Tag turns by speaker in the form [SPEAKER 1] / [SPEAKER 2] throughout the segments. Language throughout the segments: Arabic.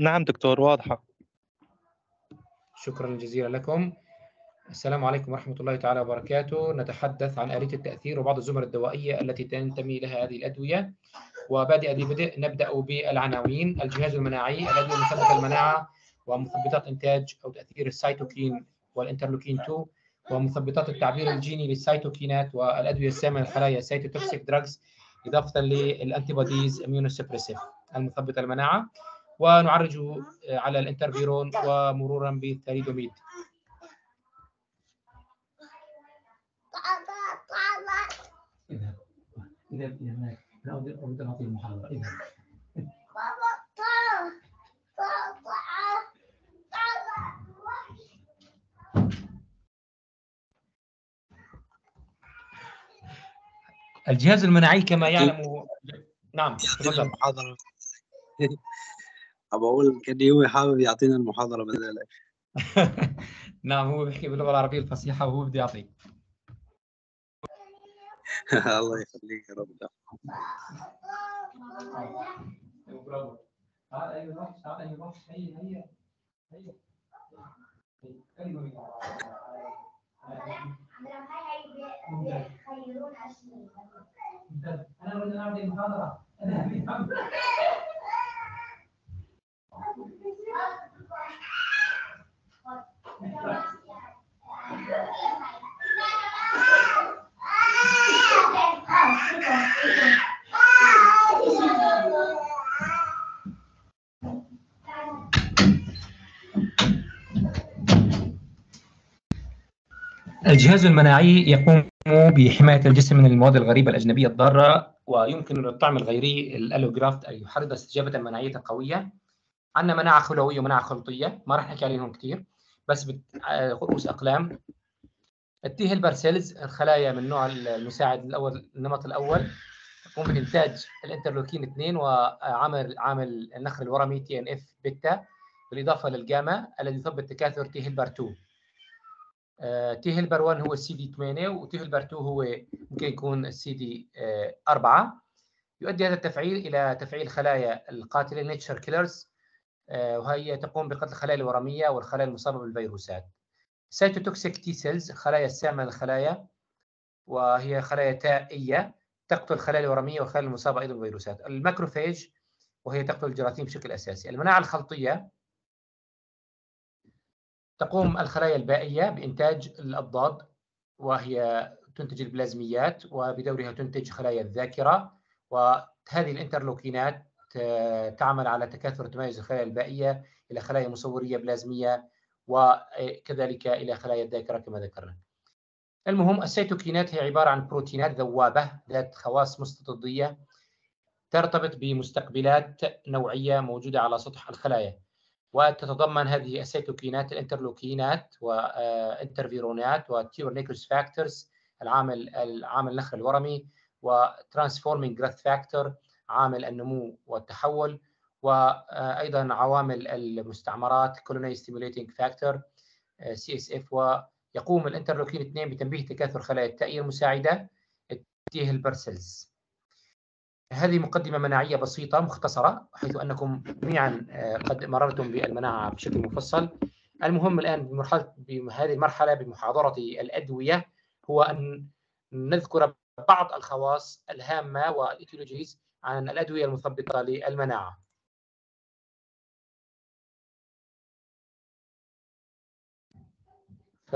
[SPEAKER 1] نعم دكتور واضحة.
[SPEAKER 2] شكرا جزيلا لكم. السلام عليكم ورحمة الله تعالى وبركاته. نتحدث عن آلية التأثير وبعض الزمر الدوائية التي تنتمي لها هذه الأدوية. وبادئ ذي بدء نبدأ بالعناوين. الجهاز المناعي الأدوية مثبطة المناعة ومثبطات إنتاج أو تأثير السيتوكين والإنترلوكين 2 ومثبطات التعبير الجيني للسيتوكينات والأدوية السامة للخلايا cytotoxic drugs إضافة لل antibodies immunosuppressive المثبطة المناعة. ونعرج على الانترفيرون ومرورا بالثاليدوميد
[SPEAKER 3] اذهب اذهب إلى هناك أنا اريد اريد ان اعطي المحاضره اذهب
[SPEAKER 2] الجهاز المناعي كما يعلم نعم تفضل.
[SPEAKER 4] أبى أقول كان هو حابب يعطينا المحاضرة بدالك.
[SPEAKER 2] نعم هو بيحكي باللغة العربية الفصيحة وهو بده يعطي
[SPEAKER 4] الله يخليك يا رب.
[SPEAKER 2] برافو تعال أيوه روح تعال أيوه روح هيا هيا هيا أنا اريد ان اعطي المحاضره الجهاز المناعي يقوم بحماية الجسم من المواد الغريبة الأجنبية الضارة ويمكن للطعم الغيري ال allograft أن يحرض استجابة مناعية قوية. عندنا مناعة خلوية ومناعة خلطية ما راح نحكي عليهم كثير بس آه، رؤوس أقلام. ال T helper cells الخلايا من النوع المساعد الأول النمط الأول. تقوم بإنتاج الانترلوكين 2 وعامل عامل النخر الورمي TNF beta بالإضافة للجاما الذي يثبط تكاثر T helper 2 آه، T helper 1 هو السي دي 8 و T helper 2 هو ممكن يكون السي دي 4 يؤدي هذا التفعيل إلى تفعيل خلايا القاتلة natural killers وهي تقوم بقتل الخلايا الورميه والخلايا المصابة بالفيروسات. cytotoxic T cells خلايا السامة للخلايا وهي خلايا تائية تقتل الخلايا الورميه والخلايا المصابة أيضا بالفيروسات. ال macrophage وهي تقتل الجراثيم بشكل أساسي. المناعة الخلطية تقوم الخلايا البائية بإنتاج الاضداد وهي تنتج البلازميات وبدورها تنتج خلايا الذاكرة وهذه الإنترلوكينات آه، تعمل على تكاثر تميز الخلايا البائية إلى خلايا مصورية بلازمية وكذلك إلى خلايا الذاكرة كما ذكرنا. المهم السيتوكينات هي عبارة عن بروتينات ذوابة ذات خواص مستضديه ترتبط بمستقبلات نوعية موجودة على سطح الخلايا وتتضمن هذه السيتوكينات الانترلوكينات وانترفيرونات و tumor necrosis factors العامل العامل النخر الورمي و transforming growth factor عامل النمو والتحول وأيضا عوامل المستعمرات colony stimulating factor CSF ويقوم الانترلوكين 2 بتنبيه تكاثر خلايا التائيه المساعدة T helper cells هذه مقدمة مناعية بسيطة مختصرة حيث أنكم جميعا آه، قد مررتم بالمناعة بشكل مفصل. المهم الآن بمرحلة بهذه المرحلة بمحاضرة الأدوية هو أن نذكر بعض الخواص الهامة وال etiologies عن الأدوية المثبطة للمناعة. ف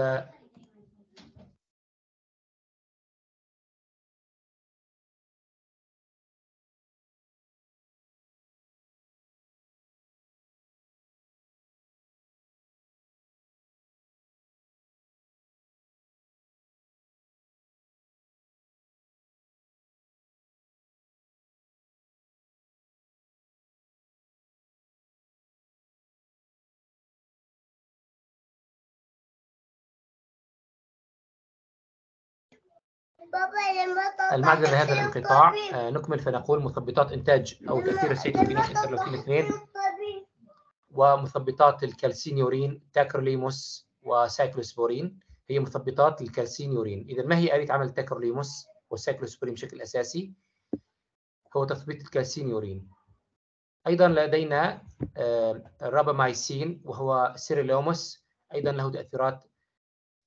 [SPEAKER 2] المعذرة لهذا الانقطاع آه، نكمل فنقول مثبطات إنتاج أو تأثير السيتوكينات انترلوكين 2 ومثبطات الكالسينيورين تاكروليموس وسايكلوسبورين. هي مثبطات الكالسينيورين. إذا ما هي آلية عمل التاكروليموس والسايكلوسبورين بشكل أساسي؟ هو تثبيط الكالسينيورين. أيضا لدينا الرابامايسين وهو سيروليموس. أيضا له تأثيرات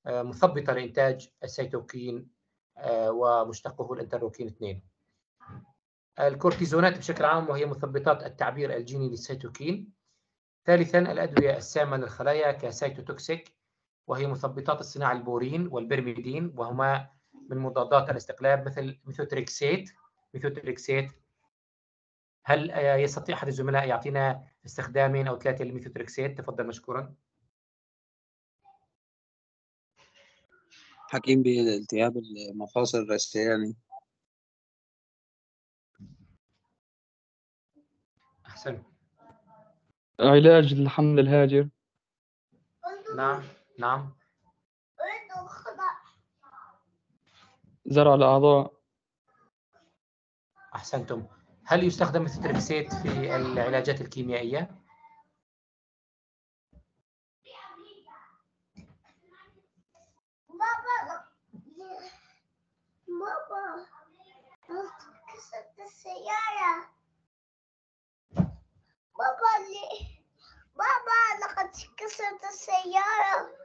[SPEAKER 2] مثبطة لإنتاج السيتوكين ومشتقه الانترلوكين 2 الكورتيزونات بشكل عام وهي مثبطات التعبير الجيني للسيتوكين. ثالثا الأدوية السامة للخلايا ك cytotoxic وهي مثبطات اصطناع البيورين والبيريميدين وهما من مضادات الاستقلاب مثل ميثوتريكسيت. ميثوتريكسيت هل يستطيع أحد الزملاء يعطينا استخدامين أو ثلاثة للميثوتريكسيت؟ تفضل مشكورا.
[SPEAKER 4] حكيم بالتهاب المفاصل الرئيسية يعني.
[SPEAKER 2] أحسن.
[SPEAKER 1] علاج الحمل الهاجر.
[SPEAKER 2] نعم نعم.
[SPEAKER 1] زرع الأعضاء.
[SPEAKER 2] أحسنتم. هل يستخدم التريكسيت في العلاجات
[SPEAKER 5] الكيميائية؟ Santa Senhora.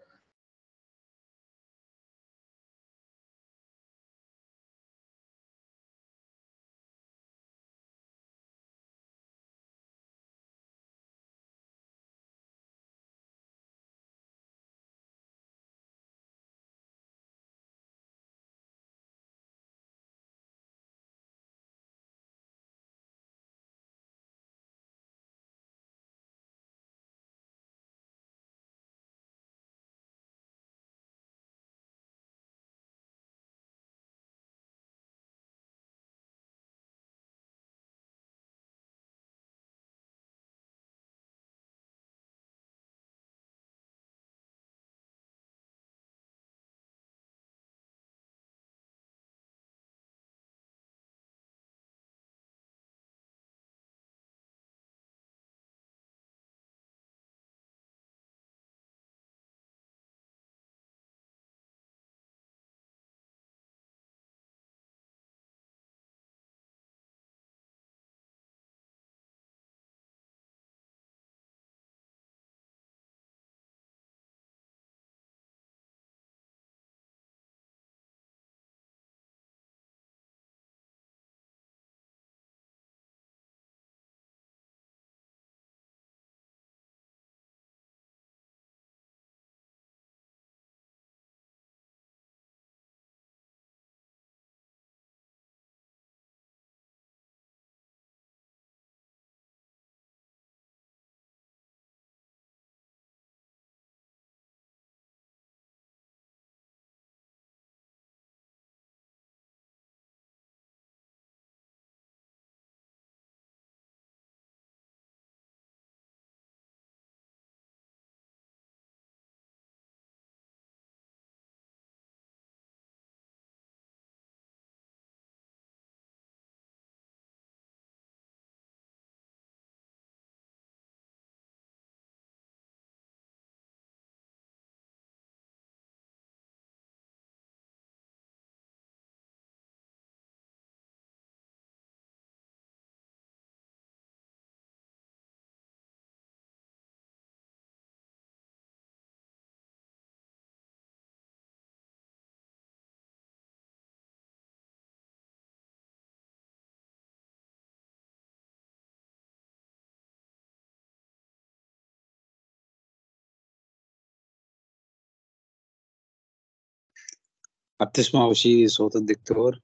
[SPEAKER 4] عم تسمعوا شي صوت الدكتور؟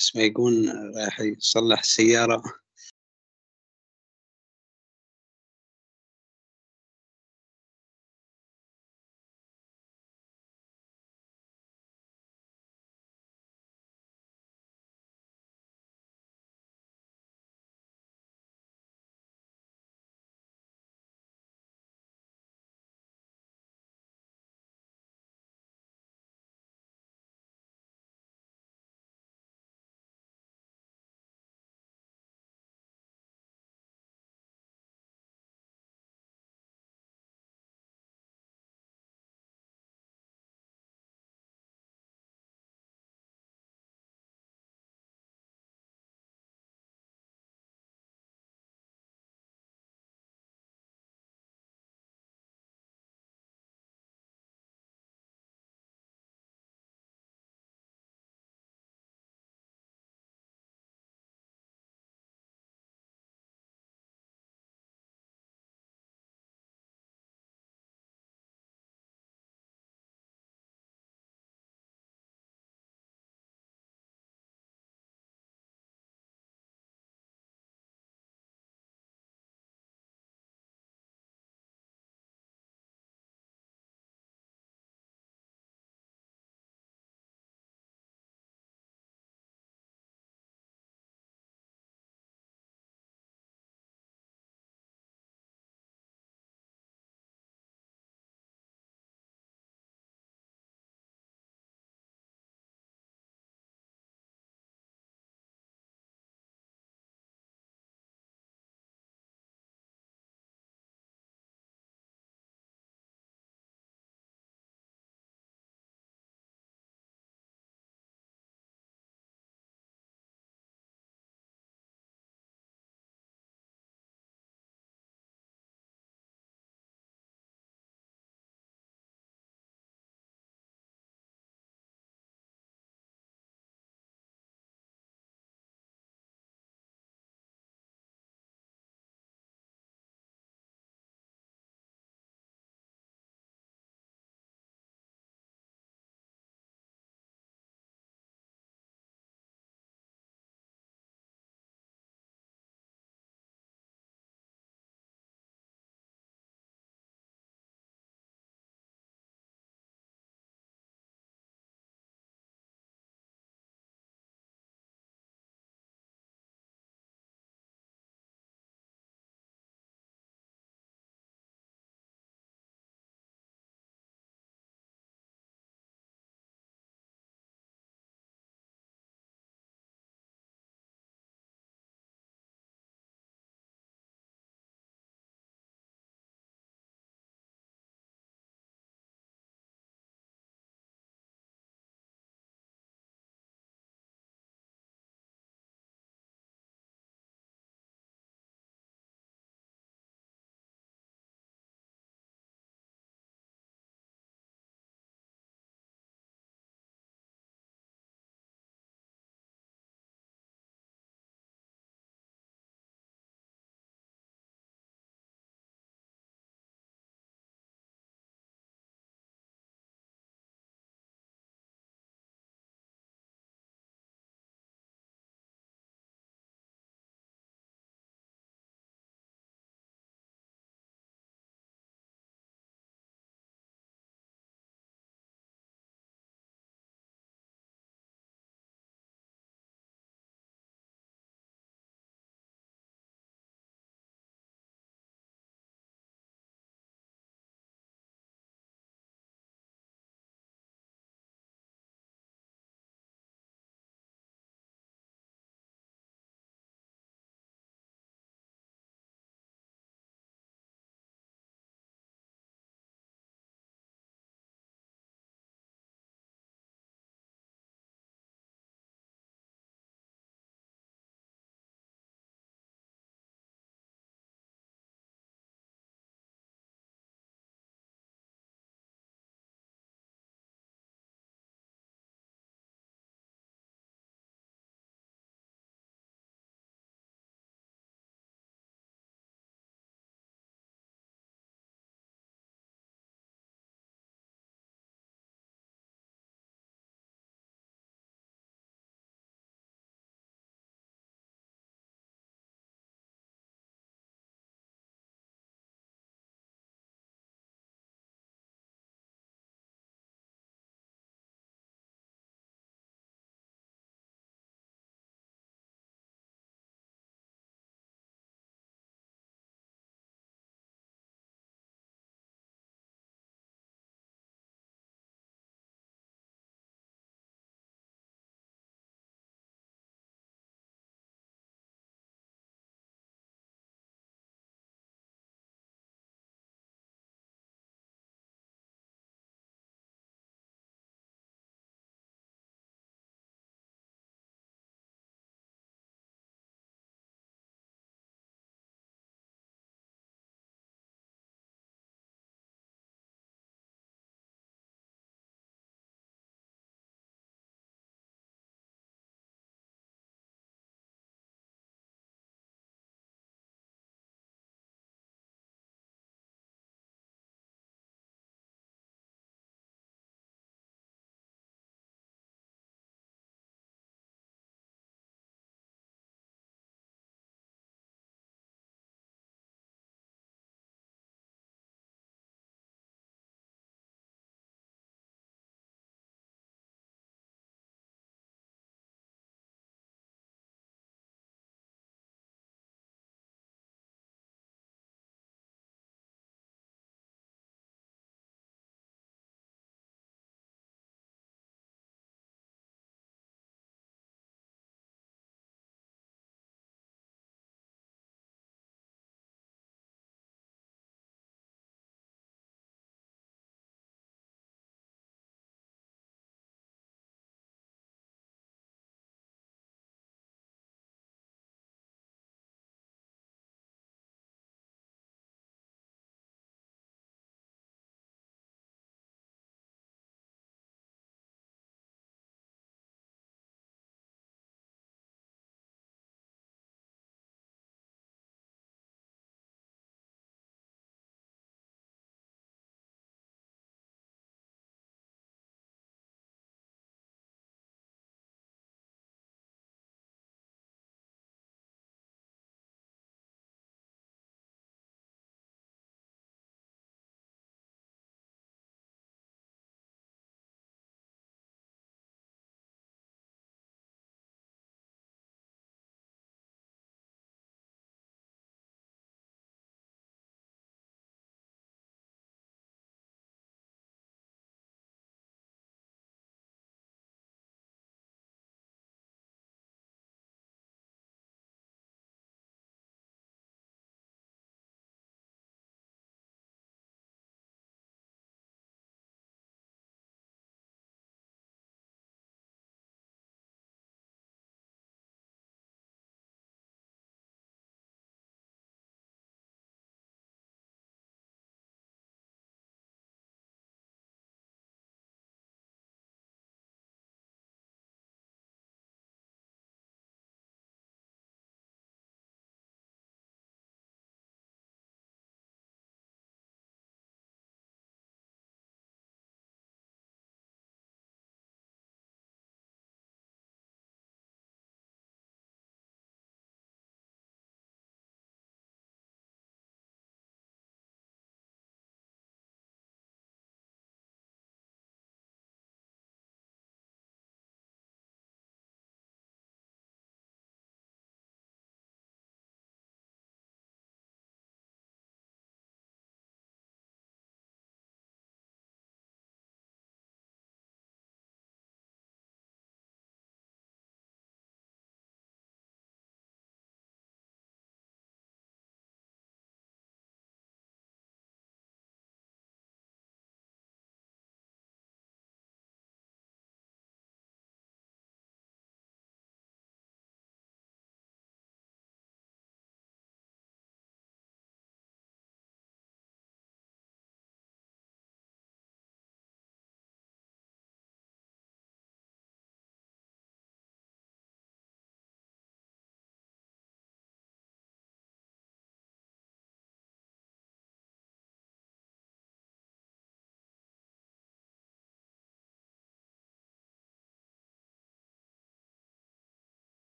[SPEAKER 4] اسمه يكون رايح يصلح السيارة.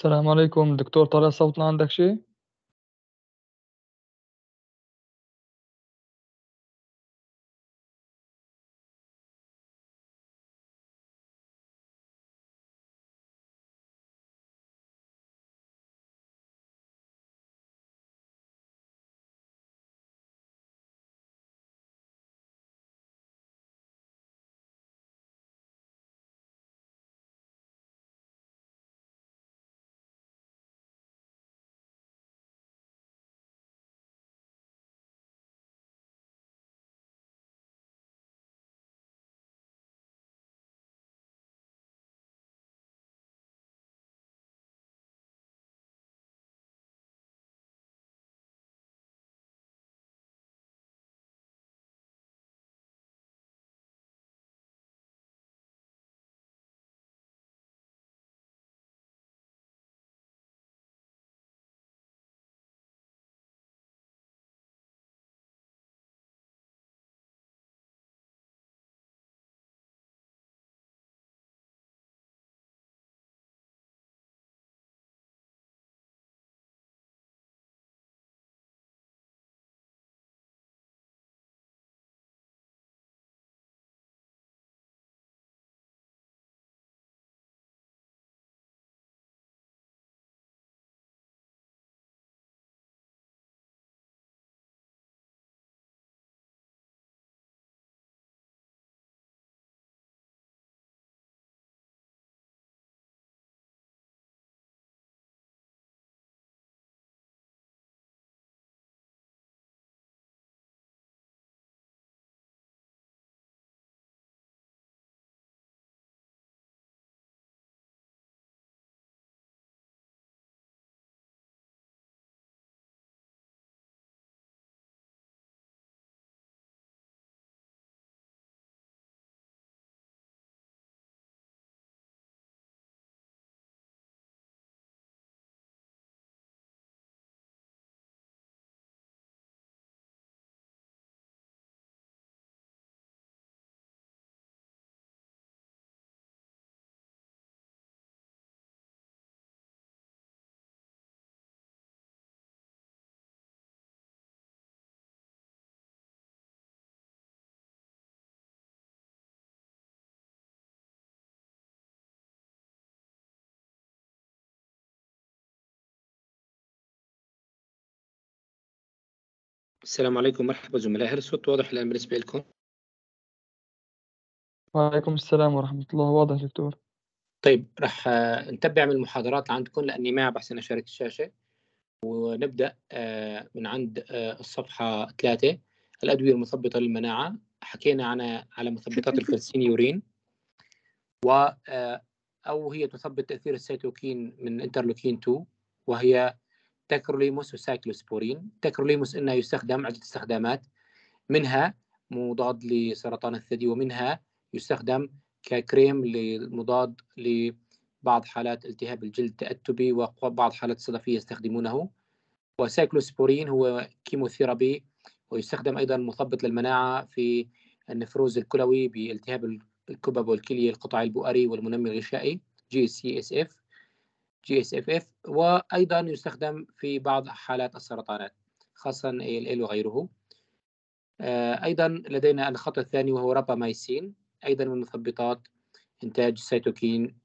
[SPEAKER 1] السلام عليكم دكتور طالع صوتنا عندك شيء؟
[SPEAKER 2] السلام عليكم. مرحبا زملاء هل الصوت واضح الآن بالنسبة لكم؟
[SPEAKER 1] وعليكم السلام ورحمة الله. واضح دكتور.
[SPEAKER 2] طيب راح آه، نتبع من المحاضرات عندكم لأني ما بحسن أشارك الشاشة. ونبدأ آه، من عند آه، الصفحة ثلاثة. الأدوية المثبطة للمناعة. حكينا عن على مثبطات الكالسينيورين و أو هي تثبط تأثير السيتوكين من انترلوكين 2 وهي تاكروليموس وسايكلوسبورين. تاكروليموس انه يستخدم عدة استخدامات منها مضاد لسرطان الثدي ومنها يستخدم ككريم مضاد لبعض حالات التهاب الجلد التأتبي وبعض حالات الصدفية يستخدمونه. وسايكلوسبورين هو chemotherapy ويستخدم أيضا مثبط للمناعة في النفروز الكلوي بالتهاب الكبب والكلية القطعي البؤري والمنمي الغشائي جي سي اس اف جي إس إف إف وأيضا يستخدم في بعض حالات السرطانات خاصه ال وغيره. آه، أيضا لدينا الخط الثاني وهو رابامايسين أيضا من مثبطات إنتاج السيتوكين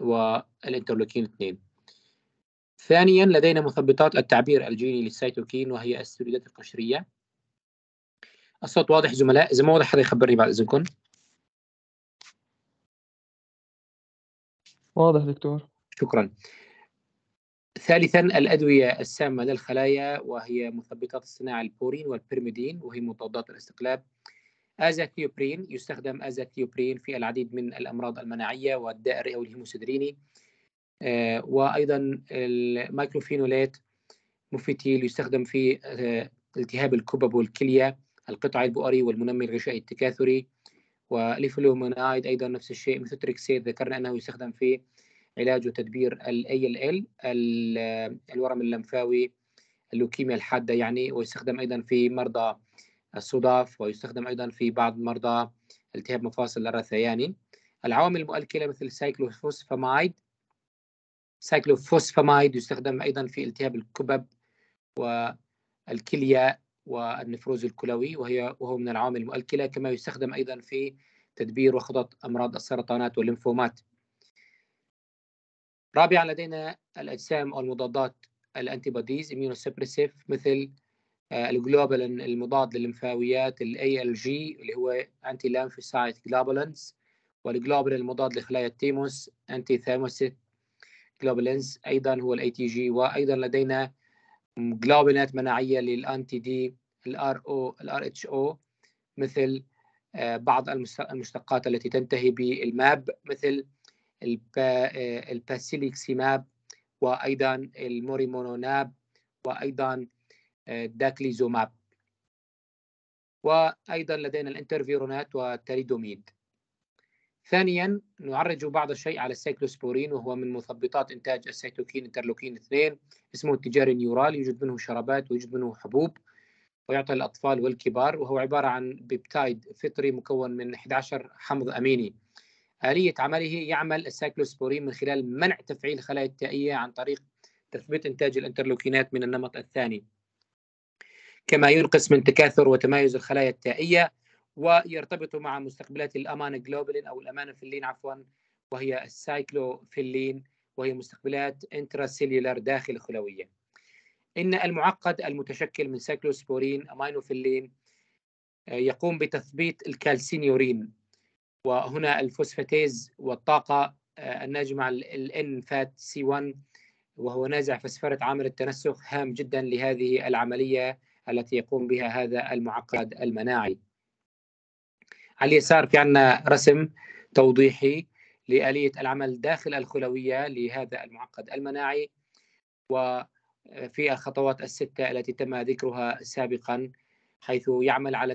[SPEAKER 2] والإنترلوكين 2 ثانيا لدينا مثبطات التعبير الجيني للسيتوكين وهي السيريدات القشرية. الصوت واضح زملاء؟ إذا ما واضح حدا يخبرني بعد إذنكم.
[SPEAKER 1] واضح دكتور.
[SPEAKER 2] شكرا. ثالثا الأدوية السامة للخلايا وهي مثبطات الصناعة البورين والبيرميدين وهي مضادات الاستقلاب. أزاثيوبرين يستخدم أزاثيوبرين في العديد من الأمراض المناعية والدائري أو الهيموسيدريني. آه، وأيضا المايكروفينولات مفيتيل يستخدم في آه، التهاب الكبب والكلية القطع البؤري والمنمي الغشائي التكاثري. والليفلونومايد أيضا نفس الشيء ميثوتريكسيت ذكرنا أنه يستخدم في علاج وتدبير ال ALL الورم اللمفاوي اللوكيميا الحادة يعني ويستخدم أيضا في مرضى الصداف ويستخدم أيضا في بعض مرضى التهاب مفاصل الرثياني العوامل المؤلكلة مثل السايكلوفوسفامايد سايكلوفوسفامايد يستخدم أيضا في التهاب الكبب والكلية والنفروز الكلوي وهي وهو من العوامل المؤكلة كما يستخدم أيضا في تدبير وخطط أمراض السرطانات والليمفومات. رابعا لدينا الأجسام والمضادات الأنتيبوديز immunosuppressive مثل آه، الجلوبولين المضاد لللمفاويات ال ALG اللي هو anti lymphocyte globulins والجلوبولين المضاد لخلايا التيموس anti thymocyte globulins أيضا هو ال ATG وأيضا لدينا جلوبينات مناعية لل anti-D ال R أو ال Rh أو مثل آه، بعض المشتقات التي تنتهي بال mab مثل الباسيليكسيماب وأيضا الموروموناب وأيضا آه، داكليزوماب. وأيضا لدينا الانترفيرونات والثاليدوميد. ثانيا نعرج بعض الشيء على السيكلوسبورين وهو من مثبطات إنتاج السيتوكين انترلوكين 2 اسمه التجاري Neoral يوجد منه شرابات ويوجد منه حبوب ويعطى للأطفال والكبار وهو عبارة عن peptide فطري مكون من 11 حمض أميني. آلية عمله يعمل السايكلوسبورين من خلال منع تفعيل الخلايا التائية عن طريق تثبيط إنتاج الانترلوكينات من النمط الثاني. كما ينقص من تكاثر وتمايز الخلايا التائية ويرتبط مع مستقبلات ال immunoglobulin أو ال immunophilin عفوا وهي السايكلوفيلين وهي مستقبلات intracellular داخل الخلوية إن المعقد المتشكل من سايكلوسبورين immunophilin آه، يقوم بتثبيط الكالسينيورين. وهنا ال phosphatase والطاقة آه، الناجمة عن ال NFATc1 وهو نازع فسفرة عامل التنسخ هام جدا لهذه العملية التي يقوم بها هذا المعقد المناعي. على اليسار في عندنا رسم توضيحي لآلية العمل داخل الخلوية لهذا المعقد المناعي وفي الخطوات الستة التي تم ذكرها سابقا حيث يعمل على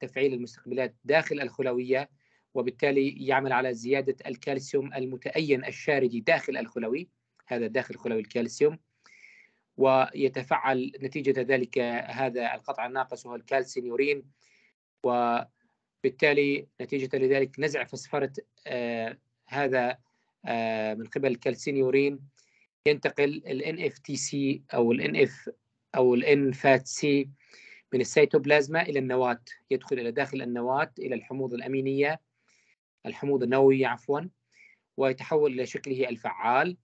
[SPEAKER 2] تفعيل المستقبلات داخل الخلوية وبالتالي يعمل على زيادة الكالسيوم المتأين الشاردي داخل الخلوي هذا داخل خلوي الكالسيوم ويتفعل نتيجة ذلك هذا القطع الناقص وهو الكالسينيورين وبالتالي نتيجة لذلك نزع فسفرة آه هذا آه من قبل الكالسينيورين ينتقل ال NFTC أو ال NF أو ال NFAT-C من السيتوبلازما إلى النواة يدخل إلى داخل النواة إلى الحموض الأمينية الحموض النووي عفوا ويتحول إلى شكله الفعال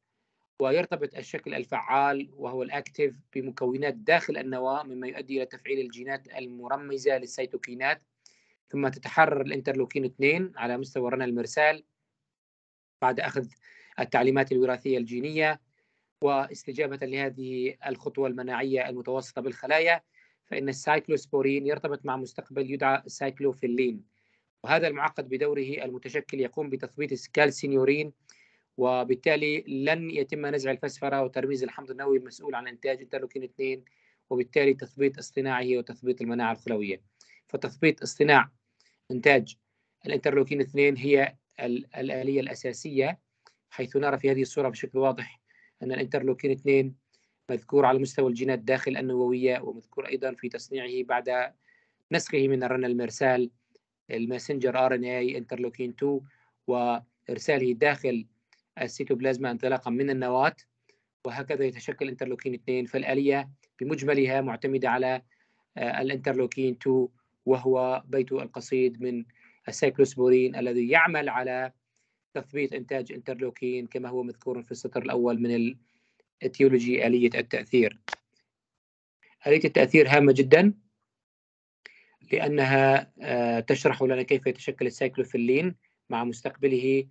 [SPEAKER 2] ويرتبط الشكل الفعال وهو ال active بمكونات داخل النواة مما يؤدي إلى تفعيل الجينات المرمزة للسيتوكينات. ثم تتحرر الإنترلوكين 2 على مستوى رنا المرسال بعد أخذ التعليمات الوراثية الجينية واستجابة لهذه الخطوة المناعية المتوسطة بالخلايا فإن السايكلوسبورين يرتبط مع مستقبل يدعى سايكلوفيلين وهذا المعقد بدوره المتشكل يقوم بتثبيط الكالسينيورين وبالتالي لن يتم نزع الفسفرة وترميز الحمض النووي المسؤول عن إنتاج إنترلوكين 2 وبالتالي تثبيط اصطناعه وتثبيط المناعة الخلوية. فتثبيط اصطناع إنتاج الإنترلوكين 2 هي الآلية الأساسية حيث نرى في هذه الصورة بشكل واضح أن الإنترلوكين 2 مذكور على مستوى الجينات داخل النووية ومذكور أيضا في تصنيعه بعد نسخه من الرنة المرسال ال messenger RNA انترلوكين 2 وارساله داخل السيتوبلازما انطلاقا من النواة وهكذا يتشكل انترلوكين 2 فالآلية بمجملها معتمدة على آه، الانترلوكين 2 وهو بيت القصيد من السيكلوسبورين الذي يعمل على تثبيط إنتاج انترلوكين كما هو مذكور في السطر الأول من ال etiology آلية التأثير. آلية التأثير هامة جدا لأنها آه، تشرح لنا كيف يتشكل السايكلوفيلين مع مستقبله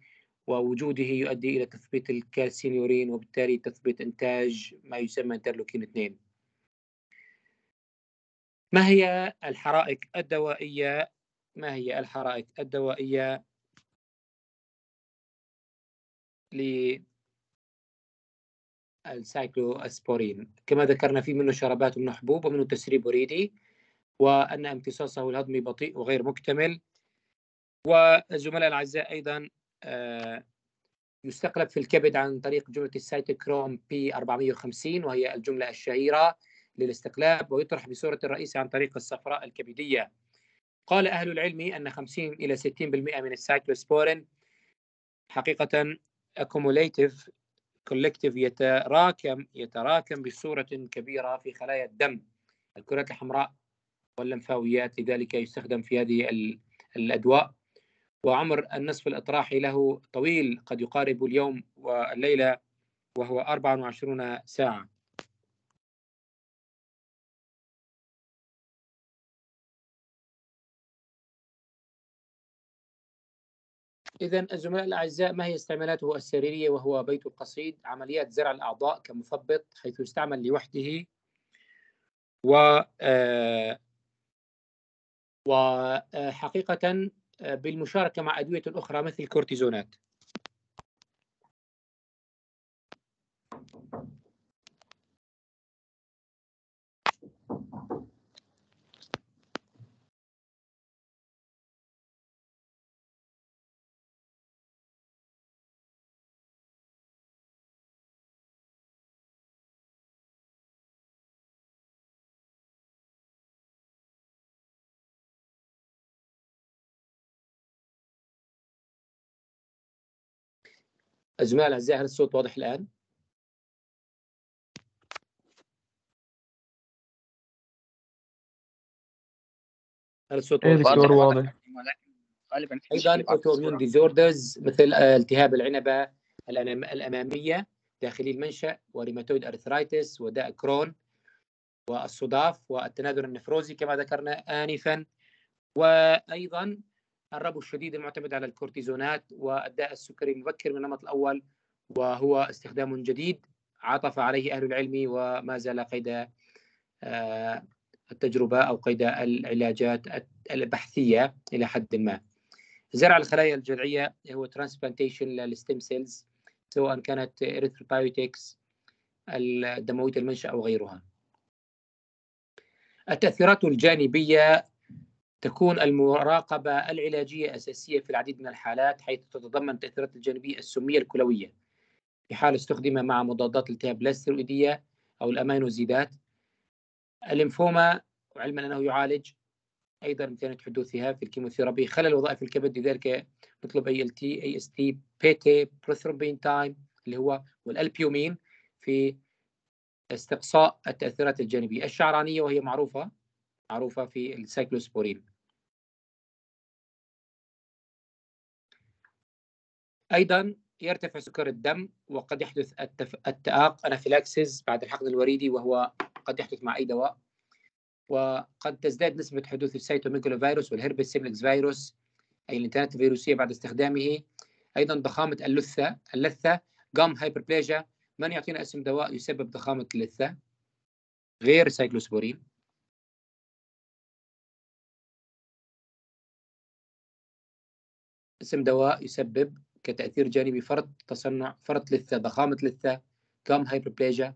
[SPEAKER 2] ووجوده يؤدي إلى تثبيط الكالسينيورين وبالتالي تثبيط إنتاج ما يسمى انترلوكين 2 ما هي الحرائك الدوائية؟ ما هي الحرائك الدوائية للسايكلوسبورين كما ذكرنا في منه شرابات ومنه حبوب ومنه تسريب وريدي. وأن امتصاصه الهضمي بطيء وغير مكتمل. والزملاء الأعزاء أيضا آه، يستقلب في الكبد عن طريق جملة السيتوكروم P 450 وهي الجملة الشهيرة للاستقلاب ويطرح بصورة الرئيسة عن طريق الصفراء الكبدية. قال أهل العلم أن 50 إلى 60% من السايكلوسبورين حقيقة accumulative كولكتيف يتراكم يتراكم بصورة كبيرة في خلايا الدم الكرات الحمراء. واللمفاويات لذلك يستخدم في هذه ال- الأدواء. وعمر النصف الأطراحي له طويل قد يقارب اليوم والليلة وهو 24 ساعة. إذا الزملاء الأعزاء ما هي استعمالاته السريرية وهو بيت القصيد؟ عمليات زرع الأعضاء كمثبط حيث يستعمل لوحده. و آه، وحقيقة آه، بالمشاركة مع أدوية أخرى مثل الكورتيزونات الزملاء الأعزاء هل الصوت واضح الآن؟ هل الصوت واضح؟
[SPEAKER 1] دكتور واضح
[SPEAKER 6] غالبا
[SPEAKER 2] auto immune disorders مثل التهاب العنبة الأنام- الأمامية داخلي المنشأ و rheumatoid arthritis وداء كرون والصداف والتناذر النفروزي كما ذكرنا انفا وأيضا الربو الشديد المعتمد على الكورتيزونات والداء السكري المبكر من النمط الأول وهو استخدام جديد عطف عليه أهل العلم وما زال قيد آه، التجربة أو قيد العلاجات البحثية إلى حد ما. زرع الخلايا الجذعية هو transplantation لل stem cells سواء كانت erythropoietics الدموية المنشا أو غيرها. التأثيرات الجانبية تكون المراقبة العلاجية أساسية في العديد من الحالات حيث تتضمن التاثيرات الجانبية السمية الكلوية في حال استخدم مع مضادات الالتهاب لا ستيرويديه أو الأمينوزيدات. الليمفوما وعلما أنه يعالج أيضا امكانيه حدوثها في ال chemotherapy خلل وظائف الكبد لذلك نطلب اي ال تي اي اس تي بيتي بروثرومبين تايم اللي هو والألبيومين في استقصاء التأثيرات الجانبية الشعرانية وهي معروفة معروفة في السايكلوسبورين أيضا يرتفع سكر الدم وقد يحدث التف... التآق anaphylaxis بعد الحقن الوريدي وهو قد يحدث مع أي دواء. وقد تزداد نسبة حدوث ال cytomegalovirus وال herpes simplex virus أي الانتانات الفيروسية بعد استخدامه. أيضا ضخامة اللثة اللثة gum hyperplasia من يعطينا اسم دواء يسبب ضخامة اللثة؟ غير سايكلوسبورين. اسم دواء يسبب كتأثير جانبي فرط تصنع فرط لثة ضخامة لثة gum hyperplasia.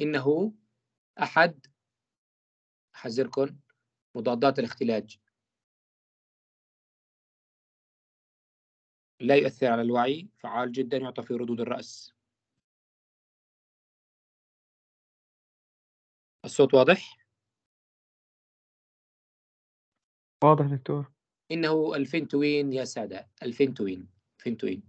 [SPEAKER 2] إنه أحد أحذركم مضادات الاختلاج. لا يؤثر على الوعي فعال جدا يعطى في رضوض الرأس. الصوت واضح؟
[SPEAKER 1] واضح دكتور.
[SPEAKER 2] إنه الفنتوين يا سادة الفنتوين فنتوين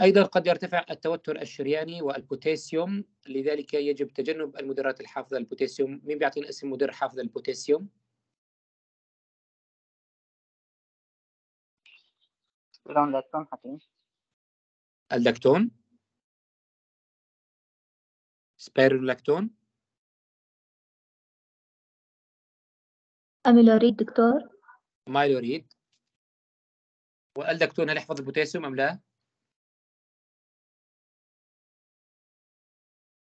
[SPEAKER 2] أيضا قد يرتفع التوتر الشرياني والبوتاسيوم لذلك يجب تجنب المدرات الحافظة للبوتاسيوم. مين بيعطينا اسم مدر حافظ للبوتاسيوم؟
[SPEAKER 6] لون لاكتون حكيم.
[SPEAKER 2] اللاكتون سبيرولاكتون
[SPEAKER 7] أميلوريد دكتور.
[SPEAKER 2] مايلوريد واللاكتون هل يحفظ البوتاسيوم أم لا؟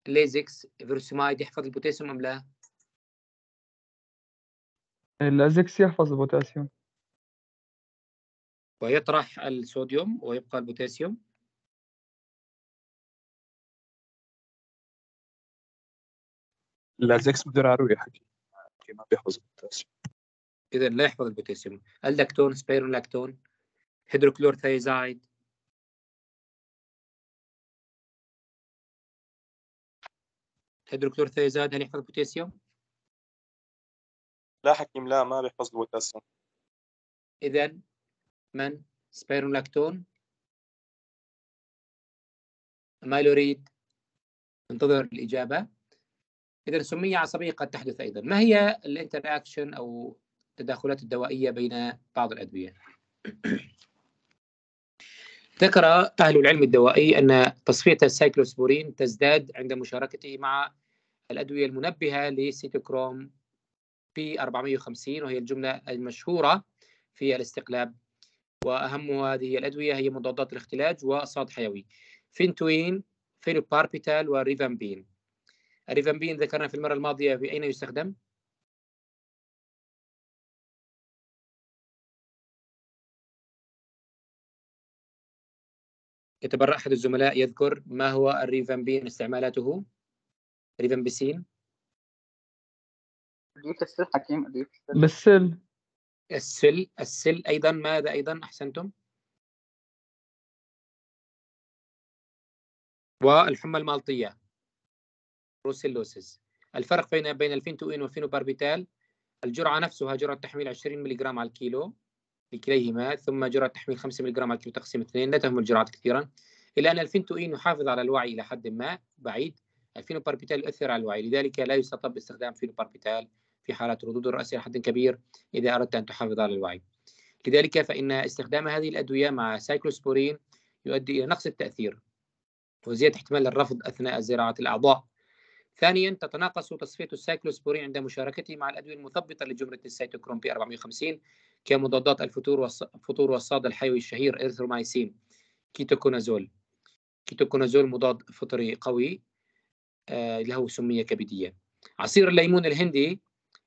[SPEAKER 2] ليزكس فيروسيمايد يحفظ البوتاسيوم أم لا؟
[SPEAKER 1] الازكس يحفظ البوتاسيوم.
[SPEAKER 2] ويطرح الصوديوم ويبقى البوتاسيوم.
[SPEAKER 8] لازكس مدر عروي حكي حكي ما بيحفظ البوتاسيوم.
[SPEAKER 2] إذا لا يحفظ البوتاسيوم. اللاكتون سبيرولاكتون هيدروكلورثيازايد هيدروكلورثيازايد هل يحفظ البوتاسيوم؟
[SPEAKER 8] لا حكيم لا ما بيحفظ البوتاسيوم.
[SPEAKER 2] إذا من؟ سبيرولاكتون مايلوريد انتظر الإجابة. إذا سمية عصبية قد تحدث أيضا. ما هي ال interaction أو التداخلات الدوائية بين بعض الأدوية. ذكر أهل العلم الدوائي أن تصفية السايكلوسبورين تزداد عند مشاركته مع الأدوية المنبهة لسيتوكروم P 450 وهي الجملة المشهورة في الاستقلاب. وأهم هذه الأدوية هي مضادات الاختلاج وصاد حيوي. فينتوين فينوباربيتال وريفامبين. الريفامبين ذكرنا في المرة الماضية في أين يستخدم؟ يتبرع أحد الزملاء يذكر ما هو الريفامبين استعمالاته؟ ريفامبيسين
[SPEAKER 6] أدوية السل حكيم أدوية السل.
[SPEAKER 1] بالسل.
[SPEAKER 2] السل السل أيضا ماذا أيضا أحسنتم؟ والحمى المالطية. brucellosis. الفرق بين بين الفينتوين والفينوباربيتال الجرعة نفسها جرعة تحميل 20 ملغ على الكيلو. لكليهما ثم جرعة تحميل 5 ملغ على الكيلو تقسيم اثنين لا تهم الجرعات كثيرا إلا أن الفينتوين يحافظ على الوعي إلى حد ما بعيد الفينوباربيتال يؤثر على الوعي لذلك لا يستطب باستخدام فينوباربيتال في حالة رضوض الرأس إلى حد كبير إذا أردت أن تحافظ على الوعي. لذلك فإن استخدام هذه الأدوية مع سايكلوسبورين يؤدي إلى نقص التأثير وزيادة احتمال الرفض أثناء زراعة الأعضاء. ثانيا تتناقص تصفية السايكلوسبورين عند مشاركته مع الأدوية المثبطة لجملة السيتوكروم P 450 كمضادات الفطور والصاد الحيوي الشهير إرثرومايسين كيتوكونازول. كيتوكونازول مضاد فطري قوي آه له سمية كبدية. عصير الليمون الهندي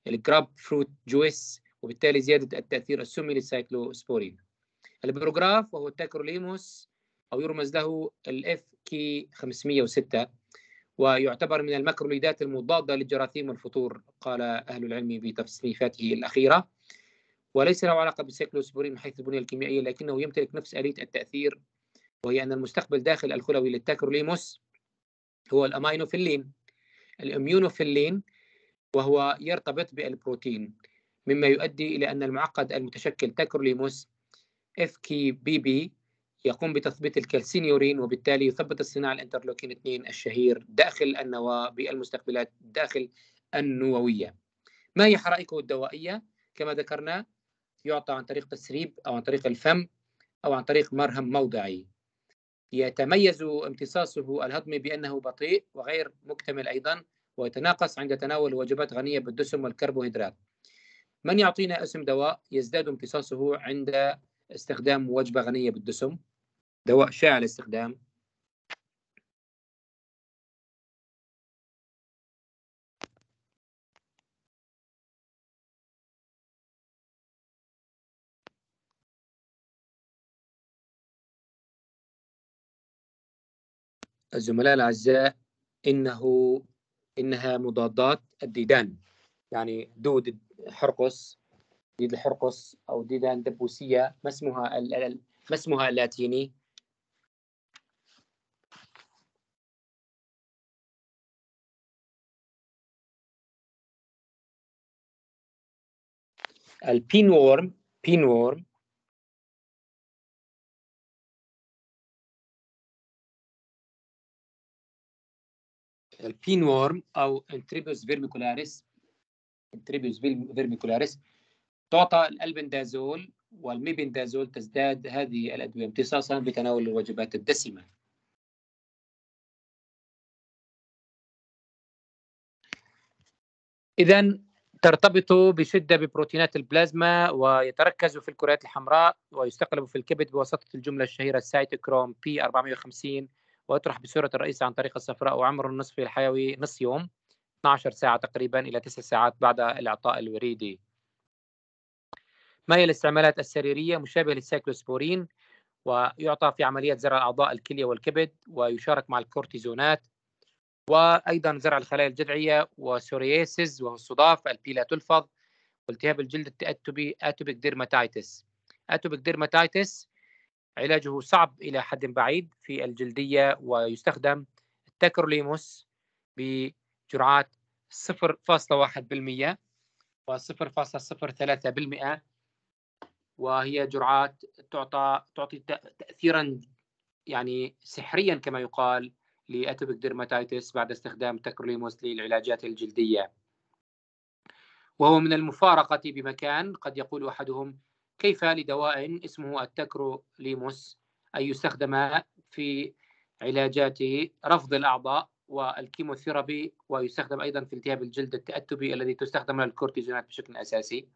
[SPEAKER 2] ال grapefruit juice وبالتالي زيادة التأثير السمي للسايكلوسبورين. البروجراف وهو التاكروليموس أو يرمز له ال FK 506 ويعتبر من المكروليدات المضادة للجراثيم والفطور قال أهل العلم بتصنيفاته الأخيرة. وليس له علاقة بالسيكلوسبورين من حيث البنية الكيميائية لكنه يمتلك نفس آلية التأثير وهي أن المستقبل داخل الخلوي للتاكروليموس هو ال immunophilin ال immunophilin وهو يرتبط بالبروتين مما يؤدي إلى أن المعقد المتشكل تاكروليموس FKBP يقوم بتثبيت الكالسينيورين وبالتالي يثبت الصناعة الانترلوكين 2 الشهير داخل النواة بالمستقبلات داخل النووية ما هي حرائقه الدوائية؟ كما ذكرنا يعطى عن طريق تسريب أو عن طريق الفم أو عن طريق مرهم موضعي. يتميز امتصاصه الهضمي بأنه بطيء وغير مكتمل أيضا ويتناقص عند تناول وجبات غنية بالدسم والكربوهيدرات. من يعطينا اسم دواء يزداد امتصاصه عند استخدام وجبة غنية بالدسم؟ دواء شائع الاستخدام. الزملاء الأعزاء إنه إنها مضادات الديدان. يعني دود حرقص ديد الحرقص أو ديدان دبوسية ما اسمها ما اسمها اللاتيني؟ ال pinworm pinworm البين وورم أو Enterobius vermicularis Enterobius vermicularis تعطى الألبندازول والميبندازول تزداد هذه الأدوية امتصاصا بتناول الوجبات الدسمة. اذا ترتبط بشدة ببروتينات البلازما ويتركز في الكريات الحمراء ويستقلب في الكبد بواسطة الجملة الشهيرة السايتوكروم P 450 ويطرح بصورة الرئيسة عن طريق الصفراء وعمر النصفي الحيوي نص يوم 12 ساعة تقريبا إلى 9 ساعات بعد الإعطاء الوريدي. ما هي الاستعمالات السريرية مشابهة للسايكلوسبورين؟ ويعطى في عمليات زرع أعضاء الكلية والكبد ويشارك مع الكورتيزونات. وأيضا زرع الخلايا الجذعية و psoriasis وهو الصداف ال P لا تلفظ والتهاب الجلد التأتبي atopic dermatitis. atopic dermatitis علاجه صعب إلى حد بعيد في الجلدية ويستخدم التاكروليموس بجرعات 0.1% و 0.03% وهي جرعات تعطى تعطي تأثيرا يعني سحريا كما يقال ل atopic dermatitis بعد استخدام تكروليموس للعلاجات الجلدية. وهو من المفارقة بمكان قد يقول أحدهم كيف لدواء اسمه التكروليموس أن يستخدم في علاجات رفض الأعضاء والكيموثيرابي ويستخدم أيضا في التهاب الجلد التأتبي الذي تستخدم للكورتيزونات بشكل أساسي؟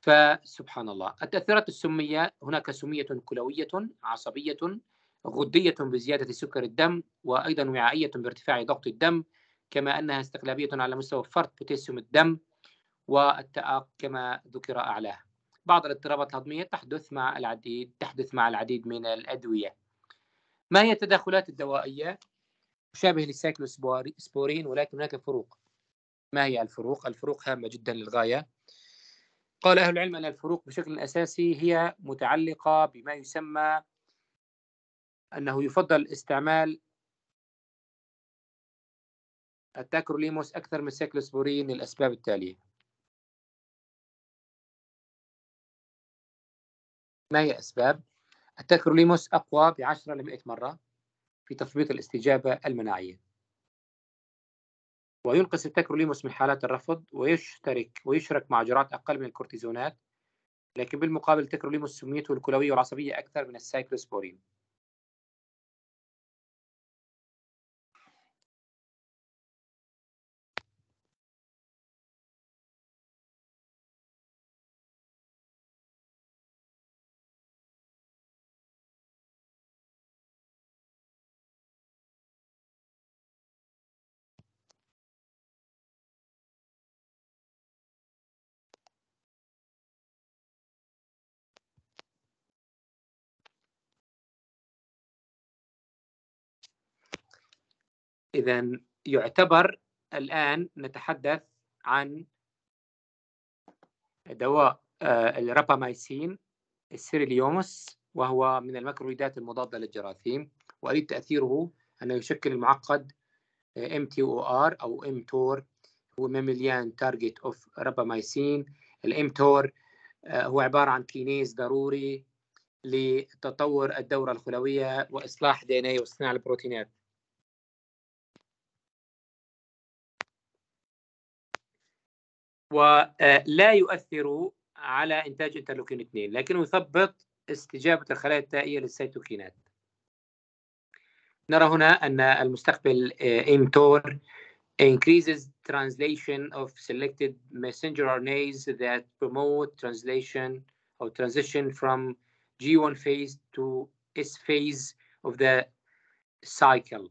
[SPEAKER 2] فسبحان الله. التأثيرات السمية هناك سمية كلوية عصبية غدية بزيادة سكر الدم وأيضا وعائية بارتفاع ضغط الدم كما أنها استقلابية على مستوى فرط بوتاسيوم الدم والتآق كما ذكر أعلاه. بعض الاضطرابات الهضمية تحدث مع العديد تحدث مع العديد من الأدوية. ما هي التداخلات الدوائية؟ مشابه للسايكلوسبورين ولكن هناك فروق. ما هي الفروق؟ الفروق هامة جدا للغاية. قال أهل العلم أن الفروق بشكل أساسي هي متعلقة بما يسمى أنه يفضل استعمال التاكروليموس أكثر من السيكلوسبورين للأسباب التالية. ما هي أسباب؟ التاكروليموس أقوى بعشرة لمئة مرة في تثبيط الاستجابة المناعية وينقص التاكروليموس من حالات الرفض ويشترك ويشرك مع جرعات أقل من الكورتيزونات لكن بالمقابل التاكروليموس سميته الكلوية والعصبية أكثر من السايكلوسبورين إذا يعتبر الآن نتحدث عن دواء آه، الرابامايسين السيروليموس وهو من الماكروليدات المضادة للجراثيم وآلية تأثيره أنه يشكل المعقد MTOR أو mTOR هو mammalian target of rapamycin ال mTOR هو عبارة عن kinase ضروري لتطور الدورة الخلوية وإصلاح DNA وصناعة البروتينات. ولا يؤثر على انتاج انترلوكين 2 لكنه يثبط استجابه الخلايا التائيه للسيتوكينات نرى هنا ان المستقبل mTOR increases translation of selected messenger RNAs that promote translation or transition from G1 phase to S phase of the cycle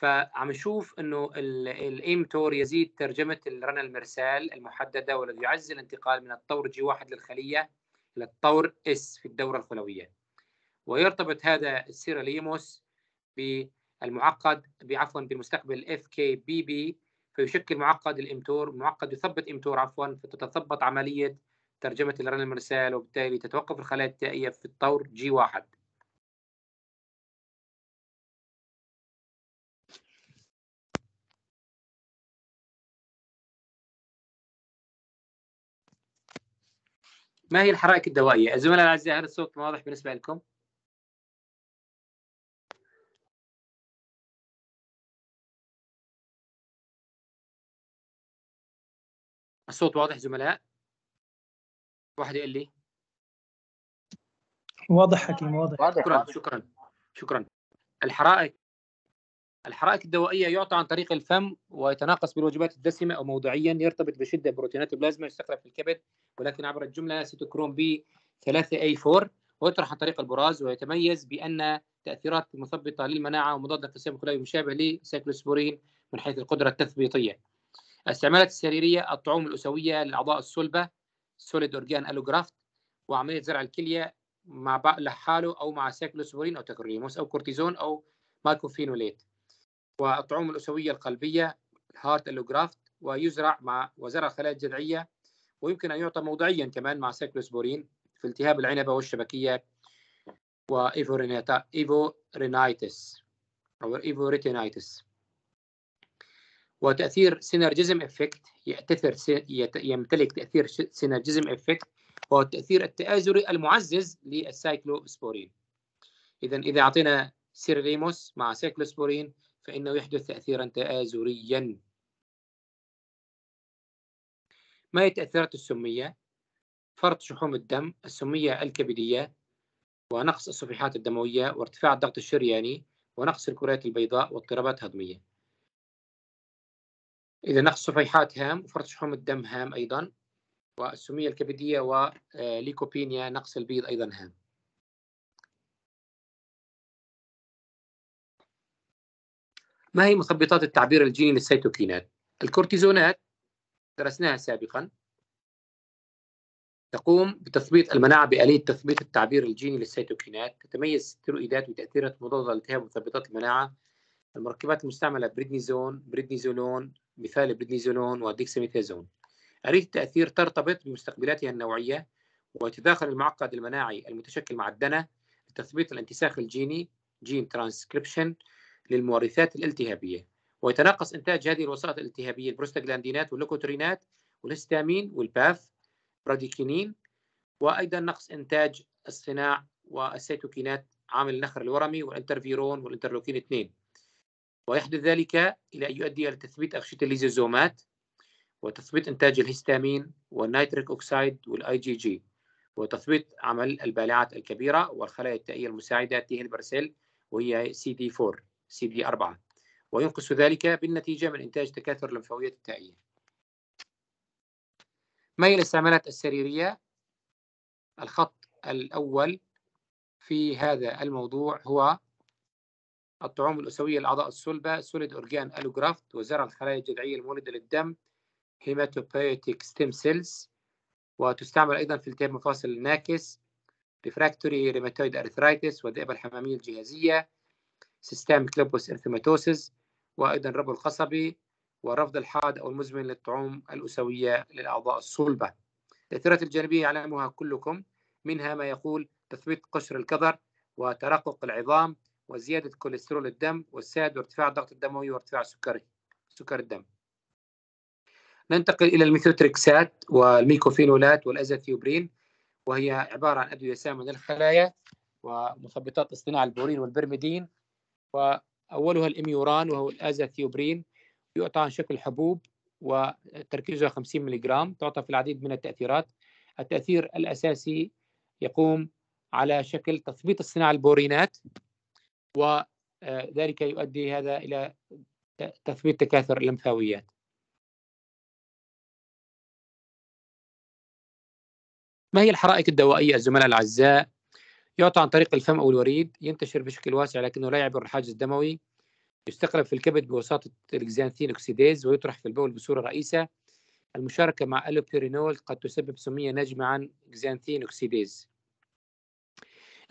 [SPEAKER 2] فعم نشوف إنه ال mTOR يزيد ترجمة الرنا المرسال المحددة والذي يعزز الانتقال من الطور G واحد للخلية إلى الطور S في الدورة الخلوية. ويرتبط هذا السيروليموس بالمعقد بعفوا بالمستقبل FKBP فيشكل معقد ال mTOR معقد يثبط mTOR عفوا فتتثبط عملية ترجمة الرنا المرسال وبالتالي تتوقف الخلايا التائية في الطور G واحد ما هي الحرائق الدوائية؟ الزملاء الأعزاء هل الصوت واضح بالنسبة لكم؟ الصوت واضح زملاء؟ واحد يقول لي
[SPEAKER 7] واضح حكيم واضح
[SPEAKER 6] واضح
[SPEAKER 2] شكرا شكرا شكرا الحرائق الحرائق الدوائية يعطى عن طريق الفم ويتناقص بالوجبات الدسمة أو موضعيا يرتبط بشدة بروتينات البلازما يستخرج في الكبد ولكن عبر الجملة سيتوكروم P 3A4 ويطرح عن طريق البراز ويتميز بأن تأثيرات مثبطة للمناعة ومضادة للتسمم الخلايا مشابه لسيكلوسبورين من حيث القدرة التثبيطية. الاستعمالات السريرية الطعوم الأسوية للأعضاء الصلبة solid organ allograft وعملية زرع الكلية مع لحاله أو مع سيكلوسبورين أو تاكروليموس أو كورتيزون أو مايكوفينوليت والطعوم الأسوية القلبية heart allograft ويزرع مع وزرع الخلايا الجذعية ويمكن أن يعطى موضعيا كمان مع سيكلوسبورين في التهاب العنبة والشبكية و uveoretinitis أو uveoretinitis. وتأثير synergism effect يأتثر يمتلك تأثير synergism effect وهو التأثير التآزري المعزز للسايكلوسبورين إذا إذا أعطينا سيروليموس مع سيكلوسبورين فإنه يحدث تأثيرا تآزريا. ما هي التأثيرات السمية؟ فرط شحوم الدم السمية الكبدية ونقص الصفيحات الدموية وارتفاع الضغط الشرياني ونقص الكريات البيضاء واضطرابات هضمية. إذا نقص صفيحات هام وفرط شحوم الدم هام أيضا والسمية الكبدية وليكوبينيا نقص البيض أيضا هام. ما هي مثبطات التعبير الجيني للسيتوكينات؟ الكورتيزونات درسناها سابقا تقوم بتثبيط المناعة بآلية تثبيط التعبير الجيني للسيتوكينات تتميز الستيروئيدات بتأثيرات مضادة للالتهاب مثبطات المناعة المركبات المستعملة بريدنيزون بريدنيزولون مثال بريدنيزولون وديكساميثازون آلية التأثير ترتبط بمستقبلاتها النوعية ويتداخل المعقد المناعي المتشكل مع الدنا لتثبيط الانتساخ الجيني جين ترانسكريبشن للمورثات الالتهابية ويتناقص إنتاج هذه الوسائط الالتهابية البروستاجلاندينات واللوكوترينات والهستامين وال PAF براديكينين وأيضا نقص إنتاج الصناع والسيتوكينات عامل النخر الورمي والإنترفيرون والإنترلوكين 2 ويحدث ذلك إلى أن يؤدي إلى تثبيت أغشية الليزوزومات وتثبيط إنتاج الهستامين وال nitric oxide وال IgG وتثبيط عمل البالعات الكبيرة والخلايا التائية المساعدة T helper cell وهي سي دي 4 سي دي 4 وينقص ذلك بالنتيجة من إنتاج تكاثر اللمفاويات التائية ما هي الاستعمالات السريرية؟ الخط الأول في هذا الموضوع هو الطعوم الأسوية للأعضاء الصلبة solid organ allograft وزرع الخلايا الجذعية المولدة للدم hematopoietic stem cells وتستعمل أيضا في التهاب مفاصل الناكس refractory rheumatoid arthritis والذئبة الحمامية الجهازية systemic lupus erythematosus وأيضا الربو القصبي ورفض الحاد أو المزمن للطعوم الأسوية للأعضاء الصلبة. التأثيرات الجانبية يعلمها كلكم منها ما يقول تثبيط قشر الكظر وترقق العظام وزيادة كوليسترول الدم والساد وارتفاع الضغط الدموي وارتفاع السكري سكر الدم. ننتقل إلى الميثوتريكسات والميكوفينولات والأزاثيوبرين وهي عبارة عن أدوية سامة للخلايا ومثبطات اصطناع البورين والبيريميدين. وأولها الإميوران وهو الأزاثيوبرين يعطى عن شكل حبوب وتركيزها 50 ملغ تعطى في العديد من التأثيرات التأثير الأساسي يقوم على شكل تثبيط الصناعة البورينات وذلك يؤدي هذا إلى تثبيط تكاثر اللمفاويات ما هي الحرائك الدوائية الزملاء الأعزاء؟ يعطى عن طريق الفم أو الوريد ينتشر بشكل واسع لكنه لا يعبر الحاجز الدموي. يستقلب في الكبد بواسطة ال xanthine oxidase ويطرح في البول بصورة رئيسة. المشاركة مع allopurinol قد تسبب سمية ناجمة عن xanthine oxidase.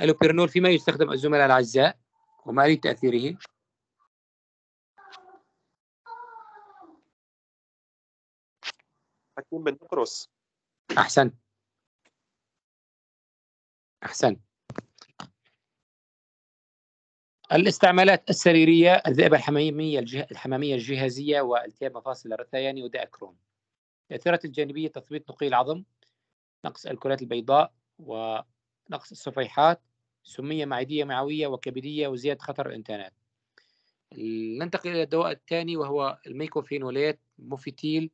[SPEAKER 2] ألوبيرينول فيما يستخدم الزملاء الأعزاء وما آلية تأثيره؟
[SPEAKER 8] حكيم بن نقرس
[SPEAKER 2] أحسنت أحسنت الاستعمالات السريرية الذئبة الحمامية الحمامية الجهازية والتهاب مفاصل الرثياني وداكرون التأثيرات الجانبية تثبيت نقي العظم نقص الكرات البيضاء ونقص الصفيحات سمية معدية معوية وكبدية وزيادة خطر الإنتانات ننتقل إلى الدواء الثاني وهو ال mycophenolate mofetil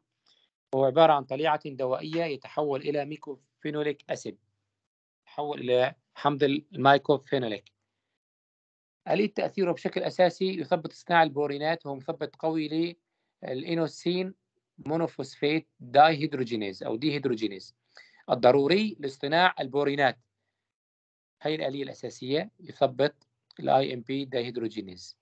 [SPEAKER 2] وهو عبارة عن طليعة دوائية يتحول إلى mycophenolic acid. يتحول إلى حمض الميكوفينوليك. آلية تأثيره بشكل أساسي يثبط صناعة البورينات وهو مثبط قوي لل inosine monophosphate dehydrogenase أو dehydrogenase الضروري لاصطناع البورينات. هي الآلية الأساسية يثبط ال IMP dehydrogenase.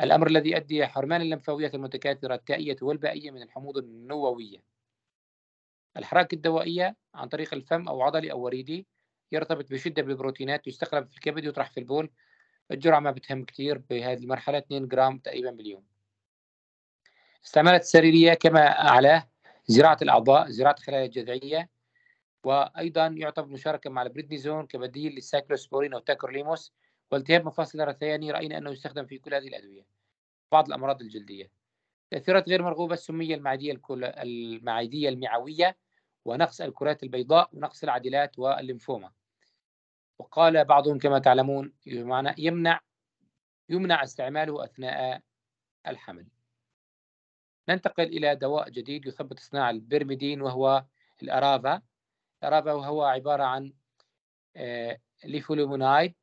[SPEAKER 2] الأمر الذي يؤدي إلى حرمان اللمفاويات المتكاثرة التائية والبائية من الحموض النووية. الحرائك الدوائية عن طريق الفم أو عضلي أو وريدي يرتبط بشدة بالبروتينات يستقلب في الكبد ويطرح في البول الجرعة ما بتهم كثير بهذه المرحلة 2 جرام تقريبا باليوم. استعمالات السريرية كما أعلاه زراعة الأعضاء زراعة الخلايا الجذعية وأيضا يعتبر مشاركة مع البريدنيزون كبديل للسايكلوسبورين أو تاكروليموس والتهاب مفاصل الرثياني رأينا أنه يستخدم في كل هذه الأدوية بعض الأمراض الجلدية. تأثيرات غير مرغوبة السمية المعدية المعدية المعوية ونقص الكرات البيضاء ونقص العديلات والليمفوما. وقال بعضهم كما تعلمون يمنع يمنع استعماله أثناء الحمل. ننتقل إلى دواء جديد يثبط صناعة البيريميدين وهو ال Arava. ال Arava وهو عبارة عن آه، leflunomide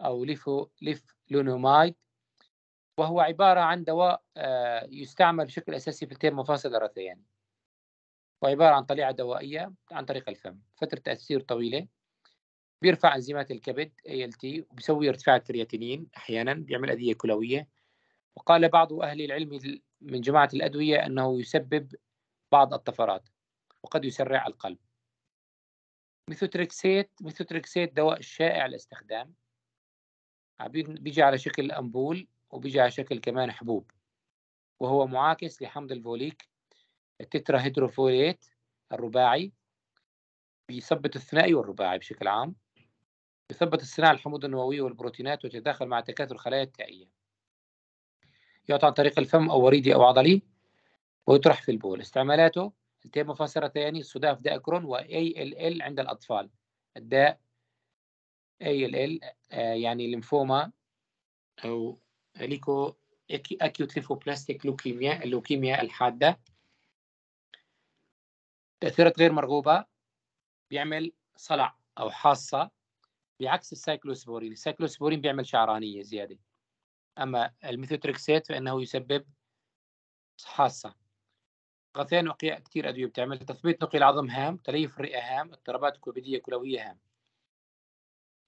[SPEAKER 2] أو leflu leflunomide وهو عبارة عن دواء آه، يستعمل بشكل أساسي في التهاب مفاصل الرثياني وعبارة عن طليعة دوائية عن طريق الفم فترة تأثير طويلة. بيرفع انزيمات الكبد ALT وبيسوي ارتفاع الكرياتينين أحيانا بيعمل أذية كلوية. وقال بعض أهل العلم من جماعة الأدوية أنه يسبب بعض الطفرات وقد يسرع القلب. methotrexate methotrexate دواء شائع الاستخدام بيجي على شكل أمبول وبيجي على شكل كمان حبوب. وهو معاكس لحمض الفوليك ال tetrahydrofolate الرباعي بيثبط الثنائي والرباعي بشكل عام. يثبط الصناعة الحموض النووية والبروتينات وتتداخل مع تكاثر الخلايا التائية يعطى عن طريق الفم أو وريدي أو عضلي ويطرح في البول. استعمالاته التهاب مفاصل رثياني صداف داء كرون و ALL عند الأطفال. الداء ALL آه يعني ليمفوما أو leuko acute lymphoblastic leukemia اللوكيميا الحادة. تأثيرات غير مرغوبة بيعمل صلع أو حاصة بعكس ال cyclosporine ال cyclosporine بيعمل شعرانية زيادة. أما الميثوتريكسيت فإنه يسبب حاصة غثيان وقياء كثير أدوية بتعمل. تثبيط نقي العظم هام. تليف الرئة هام. اضطرابات كبدية كلوية هام.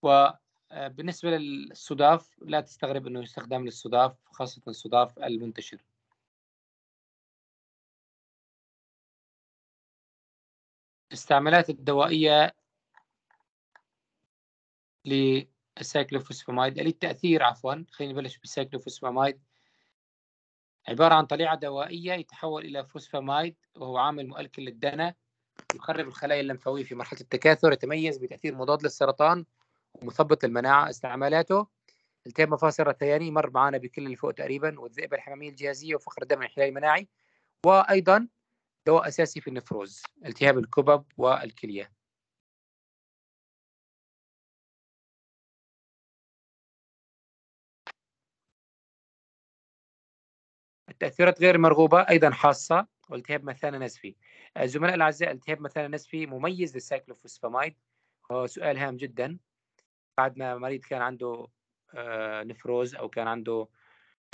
[SPEAKER 2] وبالنسبة للصداف لا تستغرب أنه يستخدم للصداف خاصة الصداف المنتشر. استعمالات الدوائية لل cyclophosphamide التأثير عفوا؟ خلينا نبلش بال cyclophosphamide. عبارة عن طليعة دوائية يتحول إلى phosphamide وهو عامل مؤلكل للدنا يخرب الخلايا اللمفاوية في مرحلة التكاثر يتميز بتأثير مضاد للسرطان ومثبط المناعة استعمالاته. التهاب مفاصل الرثياني مر معنا بكل اللي فوق تقريبا والذئبة الحمامية الجهازية وفقر الدم الانحلالي المناعي وأيضا دواء أساسي في النفروز التهاب الكبب والكلية. التأثيرات غير المرغوبة أيضا حاصة والتهاب مثانة نزفي الزملاء الأعزاء التهاب مثانة نزفي مميز للسايكلوفوسفامايد هو سؤال هام جدا. بعد ما مريض كان عنده آه، نفروز أو كان عنده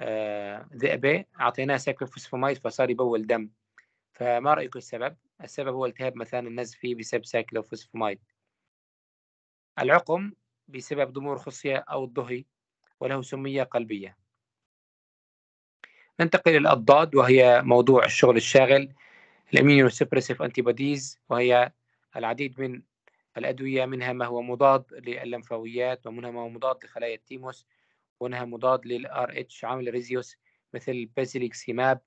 [SPEAKER 2] آه، ذئبة أعطيناه cyclophosphamide فصار يبول دم. فما رأيكم السبب؟ السبب هو التهاب مثانة النزفي بسبب cyclophosphamide العقم بسبب ضمور خصية أو الضهي وله سمية قلبية. ننتقل إلى الأضداد وهي موضوع الشغل الشاغل ال immunosuppressive antibodies وهي العديد من الأدوية منها ما هو مضاد لللمفاويات ومنها ما هو مضاد لخلايا التيموس ومنها مضاد للار اتش عامل ريزيوس مثل basiliximab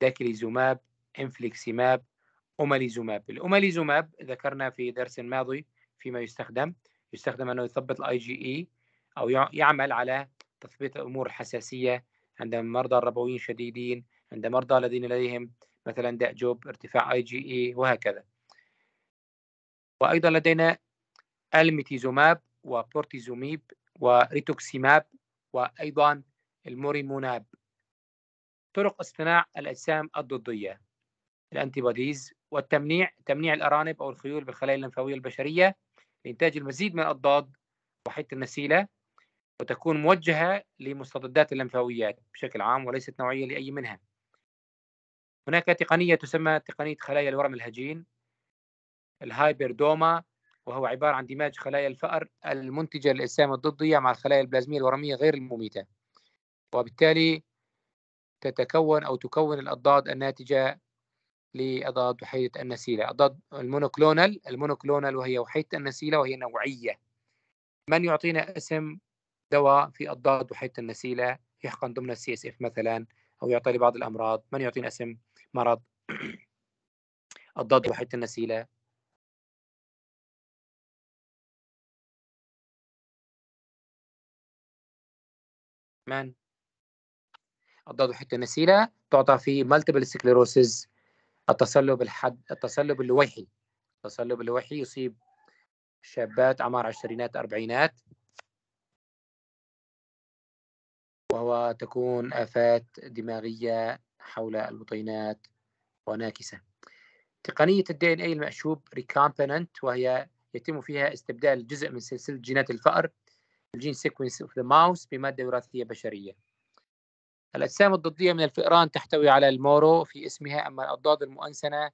[SPEAKER 2] daclizumab infliximab omalizumab. ال omalizumab ذكرنا في درس ماضي فيما يستخدم يستخدم أنه يثبط الاي جي اي أو يعمل على تثبيط امور الحساسية عند مرضى الربويين شديدين عند مرضى الذين لديهم مثلا داء جوب ارتفاع اي جي اي وهكذا. وأيضا لدينا alemtuzumab و bortezomib و rituximab وأيضا ال muromonab. طرق اصطناع الأجسام الضدية ال antibodies والتمنيع تمنيع الأرانب أو الخيول بالخلايا اللمفاويه البشرية لإنتاج المزيد من الاضداد وحيد النسيلة. وتكون موجهة لمستضدات اللمفاويات بشكل عام وليست نوعية لأي منها. هناك تقنية تسمى تقنية خلايا الورم الهجين ال hybridoma وهو عبارة عن دماج خلايا الفأر المنتجة للأجسام الضدية مع الخلايا البلازمية الورمية غير المميتة. وبالتالي تتكون أو تكون الأضداد الناتجة لأضداد وحيدة النسيلة. أضداد ال monoclonal ال monoclonal وهي وحيدة النسيلة وهي نوعية. من يعطينا اسم دواء في أضداد وحيدة النسيلة يحقن ضمن ال CSF مثلا أو يعطي لبعض الأمراض. من يعطينا اسم؟ مرض. أضداد وحيدة النسيلة. من؟ أضداد وحيدة النسيلة تعطى في multiple sclerosis التصلب الحد التصلب اللويحي. التصلب اللويحي يصيب شابات أعمار عشرينات أربعينات. وهو تكون آفات دماغية حول البطينات وناكسة. تقنية ال DNA المأشوب recombinant وهي يتم فيها استبدال جزء من سلسلة جينات الفأر ال gene sequence of the mouse بمادة وراثية بشرية. الأجسام الضدية من الفئران تحتوي على ال muro في اسمها أما الأضداد المؤنسنة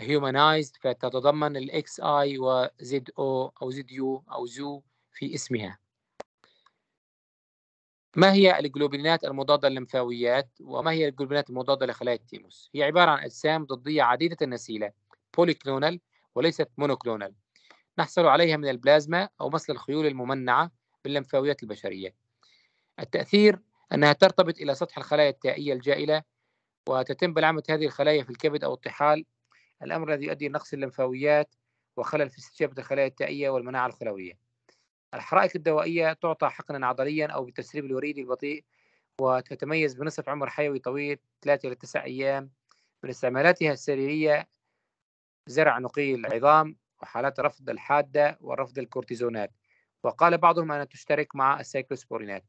[SPEAKER 2] humanized فتتضمن الاكس اي وزد أو أو زد يو أو زو في اسمها. ما هي الجلوبولينات المضادة لللمفاويات وما هي الجلوبولينات المضادة لخلايا التيموس؟ هي عبارة عن أجسام ضدية عديدة النسيلة polyclonal وليست monoclonal نحصل عليها من البلازما أو مصل الخيول الممنعة باللمفاويات البشرية. التأثير أنها ترتبط إلى سطح الخلايا التائية الجائلة وتتم بلعمة هذه الخلايا في الكبد أو الطحال. الأمر الذي يؤدي لنقص اللمفاويات وخلل في استجابة الخلايا التائية والمناعة الخلوية. الحرائك الدوائية تعطى حقنا عضليا أو بالتسريب الوريدي البطيء وتتميز بنصف عمر حيوي طويل 3 إلى 9 أيام من استعمالاتها السريرية زرع نقي العظام وحالات رفض الحادة ورفض الكورتيزونات. وقال بعضهم أنها تشترك مع السيكلوسبورينات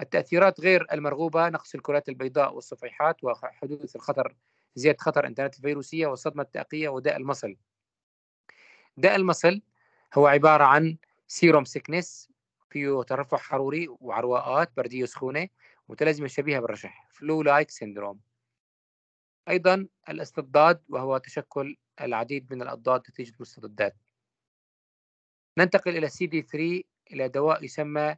[SPEAKER 2] التأثيرات غير المرغوبة نقص الكرات البيضاء والصفيحات وحدوث الخطر زيادة خطر الإنتانات الفيروسية والصدمة التأقية وداء المصل. داء المصل هو عبارة عن serum sickness فيه ترفع حروري وعرواءات بردية سخونة متلازمة شبيهة بالرشح flu like syndrome أيضا الاستضداد وهو تشكل العديد من الأضداد نتيجة مستضدات ننتقل إلى سي دي 3 إلى دواء يسمى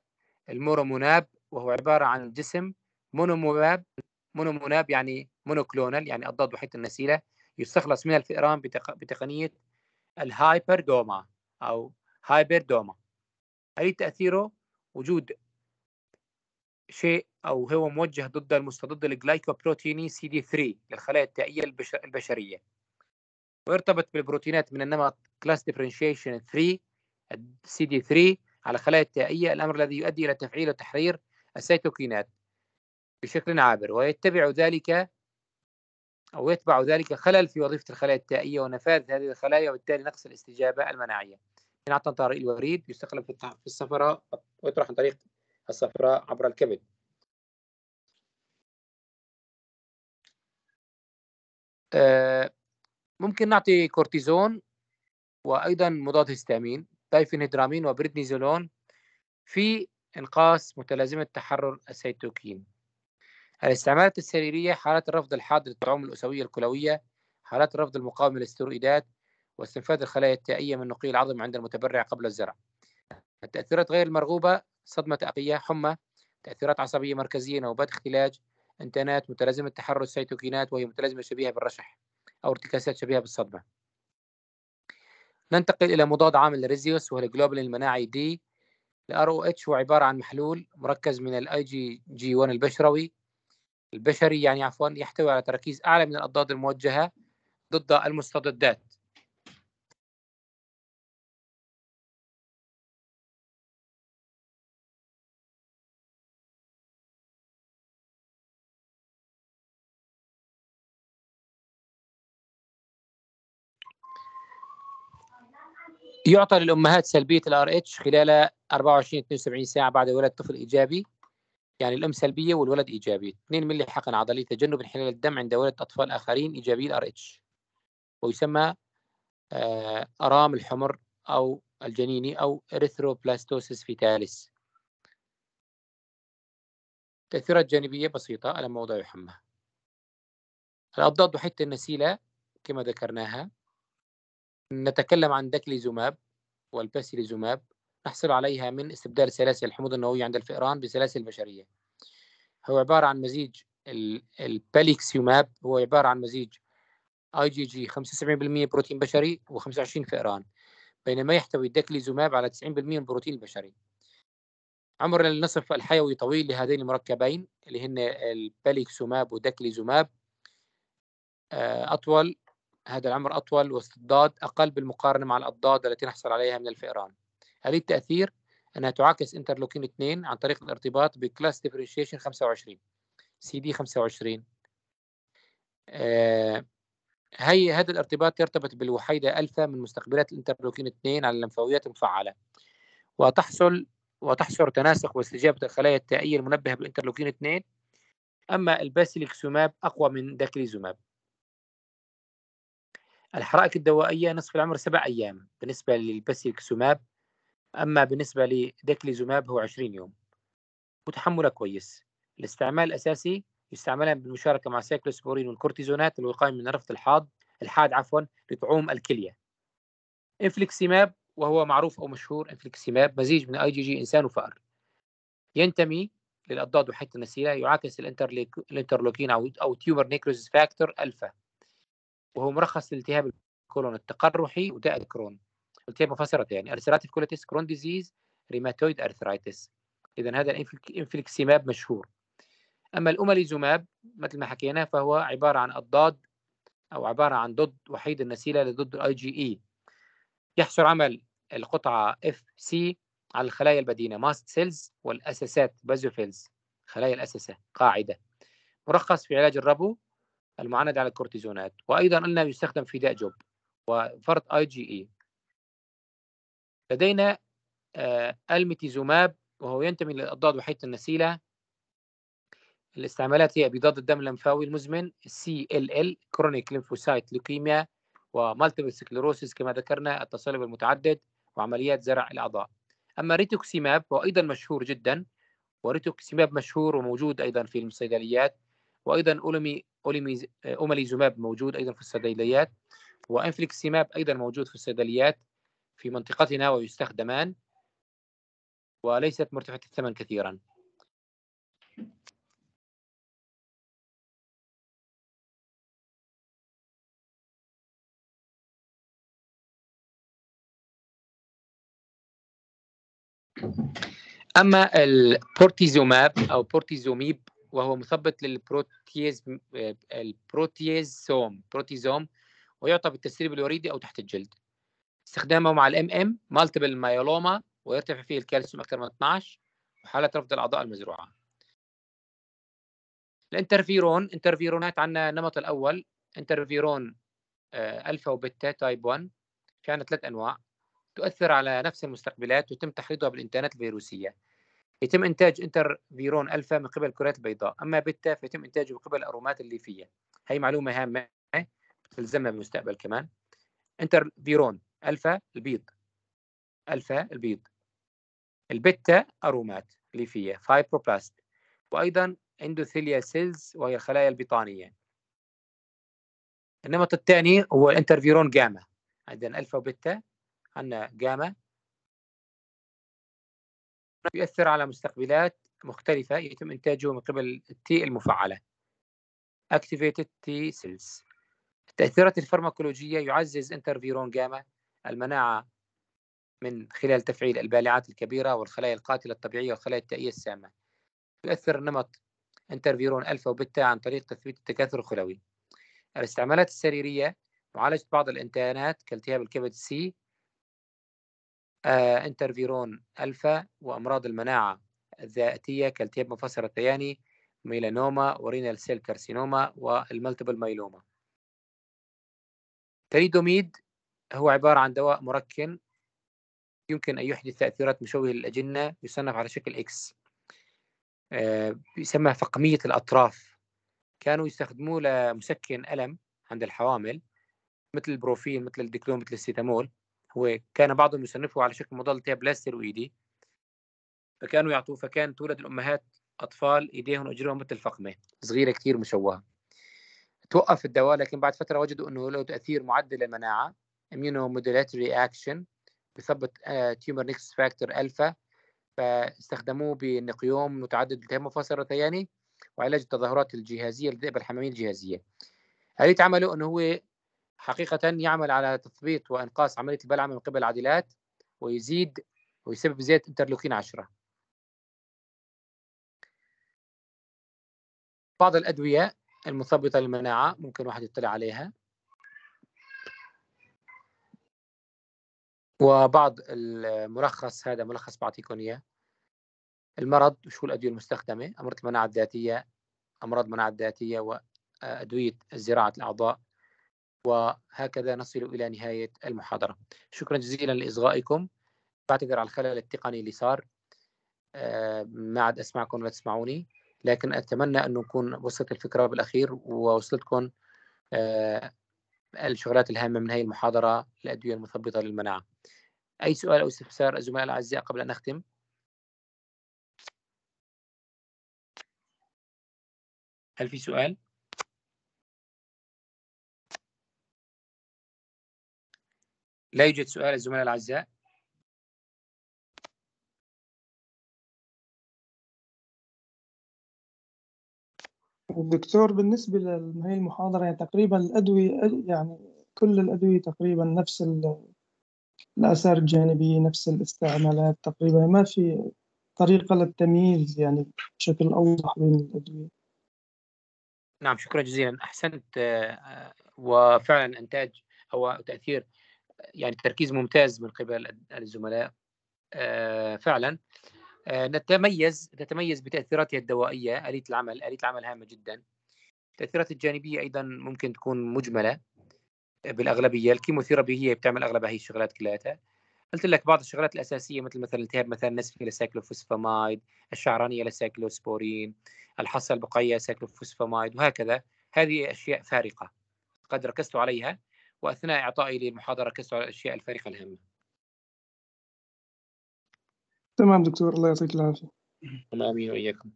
[SPEAKER 2] ال muromonab وهو عبارة عن جسم muromonab muromonab يعني monoclonal يعني أضداد وحيدة النسيلة يستخلص من الفئران بتق... بتقنية ال hybridoma أو hybridoma أي تأثيره وجود شيء أو هو موجه ضد المستضد الجلايكوبروتيني سي دي 3 للخلايا التائية البشرية؟ ويرتبط بالبروتينات من النمط class differentiation 3 سي دي 3 على خلايا التائية الأمر الذي يؤدي إلى تفعيل وتحرير السيتوكينات بشكل عابر. ويتبع ذلك أو يتبع ذلك خلل في وظيفة الخلايا التائية ونفاد هذه الخلايا وبالتالي نقص الاستجابة المناعية. من عن طريق الوريد يستقلب في الصفراء ويطرح عن طريق الصفراء عبر الكبد. آه، ممكن نعطي كورتيزون وأيضا مضاد هستامين diphenhydramine وبريدنيزولون في إنقاص متلازمة تحرر السيتوكين. الاستعمالات السريرية حالات الرفض الحاد للطعوم الأسوية الكلوية حالات الرفض المقاوم للستيروئيدات واستنفاذ الخلايا التائية من نقي العظم عند المتبرع قبل الزرع. التأثيرات غير المرغوبة صدمة تأقية حمى تأثيرات عصبية مركزية نوبات اختلاج انتانات متلازمة تحرر السيتوكينات وهي متلازمة شبيهة بالرشح أو ارتكاسات شبيهة بالصدمة. ننتقل إلى مضاد عامل الريزيوس وهو الجلوبولين المناعي D ال R O H هو عبارة عن محلول مركز من الاي جي جي 1 البشروي. البشري يعني عفوا يحتوي على تركيز أعلى من الأضداد الموجهة ضد المستضدات. يعطى للأمهات سلبية ال RH خلال 24 72 ساعة بعد ولادة طفل إيجابي. يعني الأم سلبية والولد إيجابي. 2 ملي حقن عضلي تجنب انحلال الدم عند ولادة أطفال آخرين إيجابي ال RH. ويسمى آه، أرومات الحمر أو الجنيني أو erythroblastosis fetalis تأثيرات جانبية بسيطة ألم موضعي حمى. الأضداد وحيدة النسيلة كما ذكرناها. نتكلم عن daclizumab وال basiliximab نحصل عليها من استبدال سلاسل الحموض النووية عند الفئران بسلاسل بشرية هو عبارة عن مزيج ال basiliximab هو عبارة عن مزيج اي جي جي 75% بروتين بشري و25 فئران بينما يحتوي ال daclizumab على 90% من البروتين البشري عمر النصف الحيوي طويل لهذين المركبين اللي هن ال basiliximab و daclizumab آه، أطول هذا العمر أطول واستضداد أقل بالمقارنة مع الأضداد التي نحصل عليها من الفئران. هذه التأثير؟ أنها تعاكس interleukin 2 عن طريق الارتباط ب class differentiation 25 سي دي 25 آه هي هذا الارتباط يرتبط بالوحيدة ألفا من مستقبلات ال interleukin 2 على اللمفاويات المفعلة وتحصل وتحصر تناسق واستجابة الخلايا التائية المنبهة بال interleukin 2 أما الباسيليكسيماب أقوى من داكليزوماب الحرائك الدوائية نصف العمر سبع أيام بالنسبة للباسيليكسيماب أما بالنسبة لداكليزوماب هو 20 يوم. وتحمله كويس. الاستعمال الأساسي يستعملان بالمشاركة مع سيكلوسبورين والكورتيزونات للوقاية من رفض الحاض الحاد عفوا لطعوم الكلية. انفليكسيماب وهو معروف أو مشهور انفليكسيماب مزيج من أي جي جي إنسان وفأر ينتمي للأضداد وحيد النسيلة يعاكس الإنترلوكين أو أو tumor necrosis factor alpha وهو مرخص لالتهاب الكولون التقرحي وداء الكرون. التهاب مفصل رثياني ulcerative colitis Crohn's disease rheumatoid arthritis إذا هذا الانفليكسيماب مشهور. أما الأوماليزوماب مثل ما حكينا فهو عبارة عن أضداد أو عبارة عن ضد وحيد النسيلة لضد الاي جي اي يحصر عمل القطعة Fc على الخلايا البدينة mast cells والأساسات basophils خلايا الأساسة قاعدة. مرخص في علاج الربو المعند على الكورتيزونات وأيضا قلنا يستخدم في داء جوب وفرط اي جي اي لدينا آه أليمتوزوماب وهو ينتمي للأضداد وحيدة النسيلة. الاستعمالات هي ابيضاض الدم اللمفاوي المزمن CLL chronic lymphocyte leukemia و multiple sclerosis كما ذكرنا التصلب المتعدد وعمليات زرع الأعضاء. أما ريتوكسيماب هو أيضا مشهور جدا وريتوكسيماب مشهور وموجود أيضا في الصيدليات وأيضا أولمي أولمي أوماليزوماب موجود أيضا في الصيدليات وانفليكسيماب أيضا موجود في الصيدليات في منطقتنا ويستخدمان وليست مرتفعة الثمن كثيرا. أما البورتيزوماب أو بورتيزوميب وهو مثبط للبروتيز البروتيازوم proteasome ويعطى بالتسريب الوريدي أو تحت الجلد. استخدامه مع ال MM multiple myeloma ويرتفع فيه الكالسيوم أكثر من 12 وحالة رفض الأعضاء المزروعة. الانترفيرون انترفيرونات عندنا النمط الأول انترفيرون آه، ألفا وبيتا type 1 في عندنا ثلاث أنواع تؤثر على نفس المستقبلات ويتم تحريضها بالانتانات الفيروسية. يتم إنتاج انترفيرون ألفا من قبل الكرات البيضاء. أما بيتا فيتم إنتاجه من قبل الارومات الليفية. هي معلومة هامة تلزمنا بالمستقبل كمان. انترفيرون ألفا البيض. ألفا البيض. البيتا أرومات ليفية fibroblast. وأيضا endothelial cells وهي الخلايا البطانية. النمط الثاني هو الانترفيرون جاما. عندنا ألفا وبيتا عندنا جاما. يؤثر على مستقبلات مختلفة يتم إنتاجه من قبل ال T المفعلة. Activated T cells. التأثيرات الفارماكولوجية يعزز انترفيرون جاما المناعة من خلال تفعيل البالعات الكبيرة والخلايا القاتلة الطبيعية والخلايا التائية السامة. يؤثر نمط انترفيرون ألفا وبيتا عن طريق تثبيط التكاثر الخلوي. الاستعمالات السريرية معالجة بعض الإنتانات كالتهاب الكبد C انترفيرون ألفا وأمراض المناعة الذاتية كالتهاب مفصل الرثياني melanoma و renal cell carcinoma وال multiple myeloma. تاليدوميد هو عبارة عن دواء مركن يمكن أن يحدث تأثيرات مشوهة للأجنة يصنف على شكل X آه، يسمى فقمية الأطراف. كانوا يستخدموه لمسكن ألم عند الحوامل مثل البروفين مثل الديكلوم مثل السيتامول هو كان بعضهم يصنفه على شكل مضاد التهاب لا ستيرويدي فكانوا يعطوه فكان تولد الأمهات أطفال ايديهم واجرهم مثل الفقمه صغيرة كثير مشوهه توقف الدواء لكن بعد فترة وجدوا إنه له تأثير معدل للمناعه immunomodulatory action بثبط tumor necrosis factor alpha فاستخدموه بالنقيوم متعدد مفاصل الرثياني وعلاج التظاهرات الجهازية للذئبه الحمامية الجهازية. آلية عمله إنه هو حقيقة يعمل على تثبيط وإنقاص عملية البلعة من قبل العدلات ويزيد ويسبب زيادة انترلوكين 10 بعض الأدوية المثبطة للمناعة ممكن واحد يطلع عليها. وبعض الملخص هذا ملخص بعطيكم إياه المرض وشو الأدوية المستخدمة؟ أمراض المناعة الذاتية أمراض المناعة الذاتية وأدوية زراعة الأعضاء. وهكذا نصل إلى نهاية المحاضرة. شكرا جزيلا لإصغائكم. بعتذر على الخلل التقني اللي صار. آه، ما عاد أسمعكم ولا تسمعوني. لكن أتمنى أن نكون وصلت الفكرة بالأخير ووصلتكم آه، الشغلات الهامة من هذه المحاضرة الأدوية المثبطة للمناعة. أي سؤال أو استفسار الزملاء الأعزاء قبل أن أختم هل في سؤال؟ لا يوجد سؤال الزملاء الأعزاء.
[SPEAKER 7] دكتور بالنسبة لهي المحاضرة يعني تقريبا الأدوية يعني كل الأدوية تقريبا نفس ال- الآثار الجانبية نفس الاستعمالات تقريبا. ما في طريقة للتمييز يعني بشكل أوضح بين الأدوية؟
[SPEAKER 2] نعم شكرا جزيلا. أحسنت آه، آه، وفعلا إنتاج أو تأثير يعني تركيز ممتاز من قبل الزملاء. آه، فعلا. آه، نتميز نتميز بتأثيراتها الدوائية آلية العمل آلية العمل هامة جدا. التأثيرات الجانبية أيضا ممكن تكون مجملة. بالأغلبية ال chemotherapy هي بتعمل أغلب هي الشغلات كلها. قلت لك بعض الشغلات الأساسية مثل مثلا التهاب مثانة نزفي لسايكلوفوسفامايد الشعرانية لسايكلوسبورين الحصى البقية سايكلوفوسفامايد وهكذا. هذه أشياء فارقة. قد ركزت عليها. وأثناء إعطائي للمحاضرة ركزت على الأشياء الفارقة الهامة.
[SPEAKER 7] تمام دكتور الله يعطيك العافية.
[SPEAKER 2] اللهم آمين وإياكم.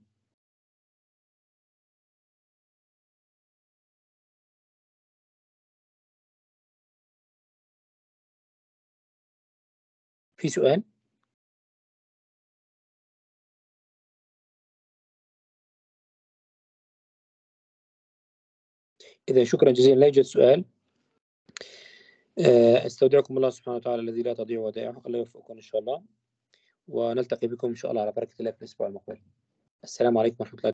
[SPEAKER 2] في سؤال؟ إذا شكرا جزيلا لا يوجد سؤال. استودعكم الله سبحانه وتعالى الذي لا تضيع ودائعه الله يوفقكم إن شاء الله. ونلتقي بكم إن شاء الله على بركة الله في الأسبوع المقبل. السلام عليكم ورحمة الله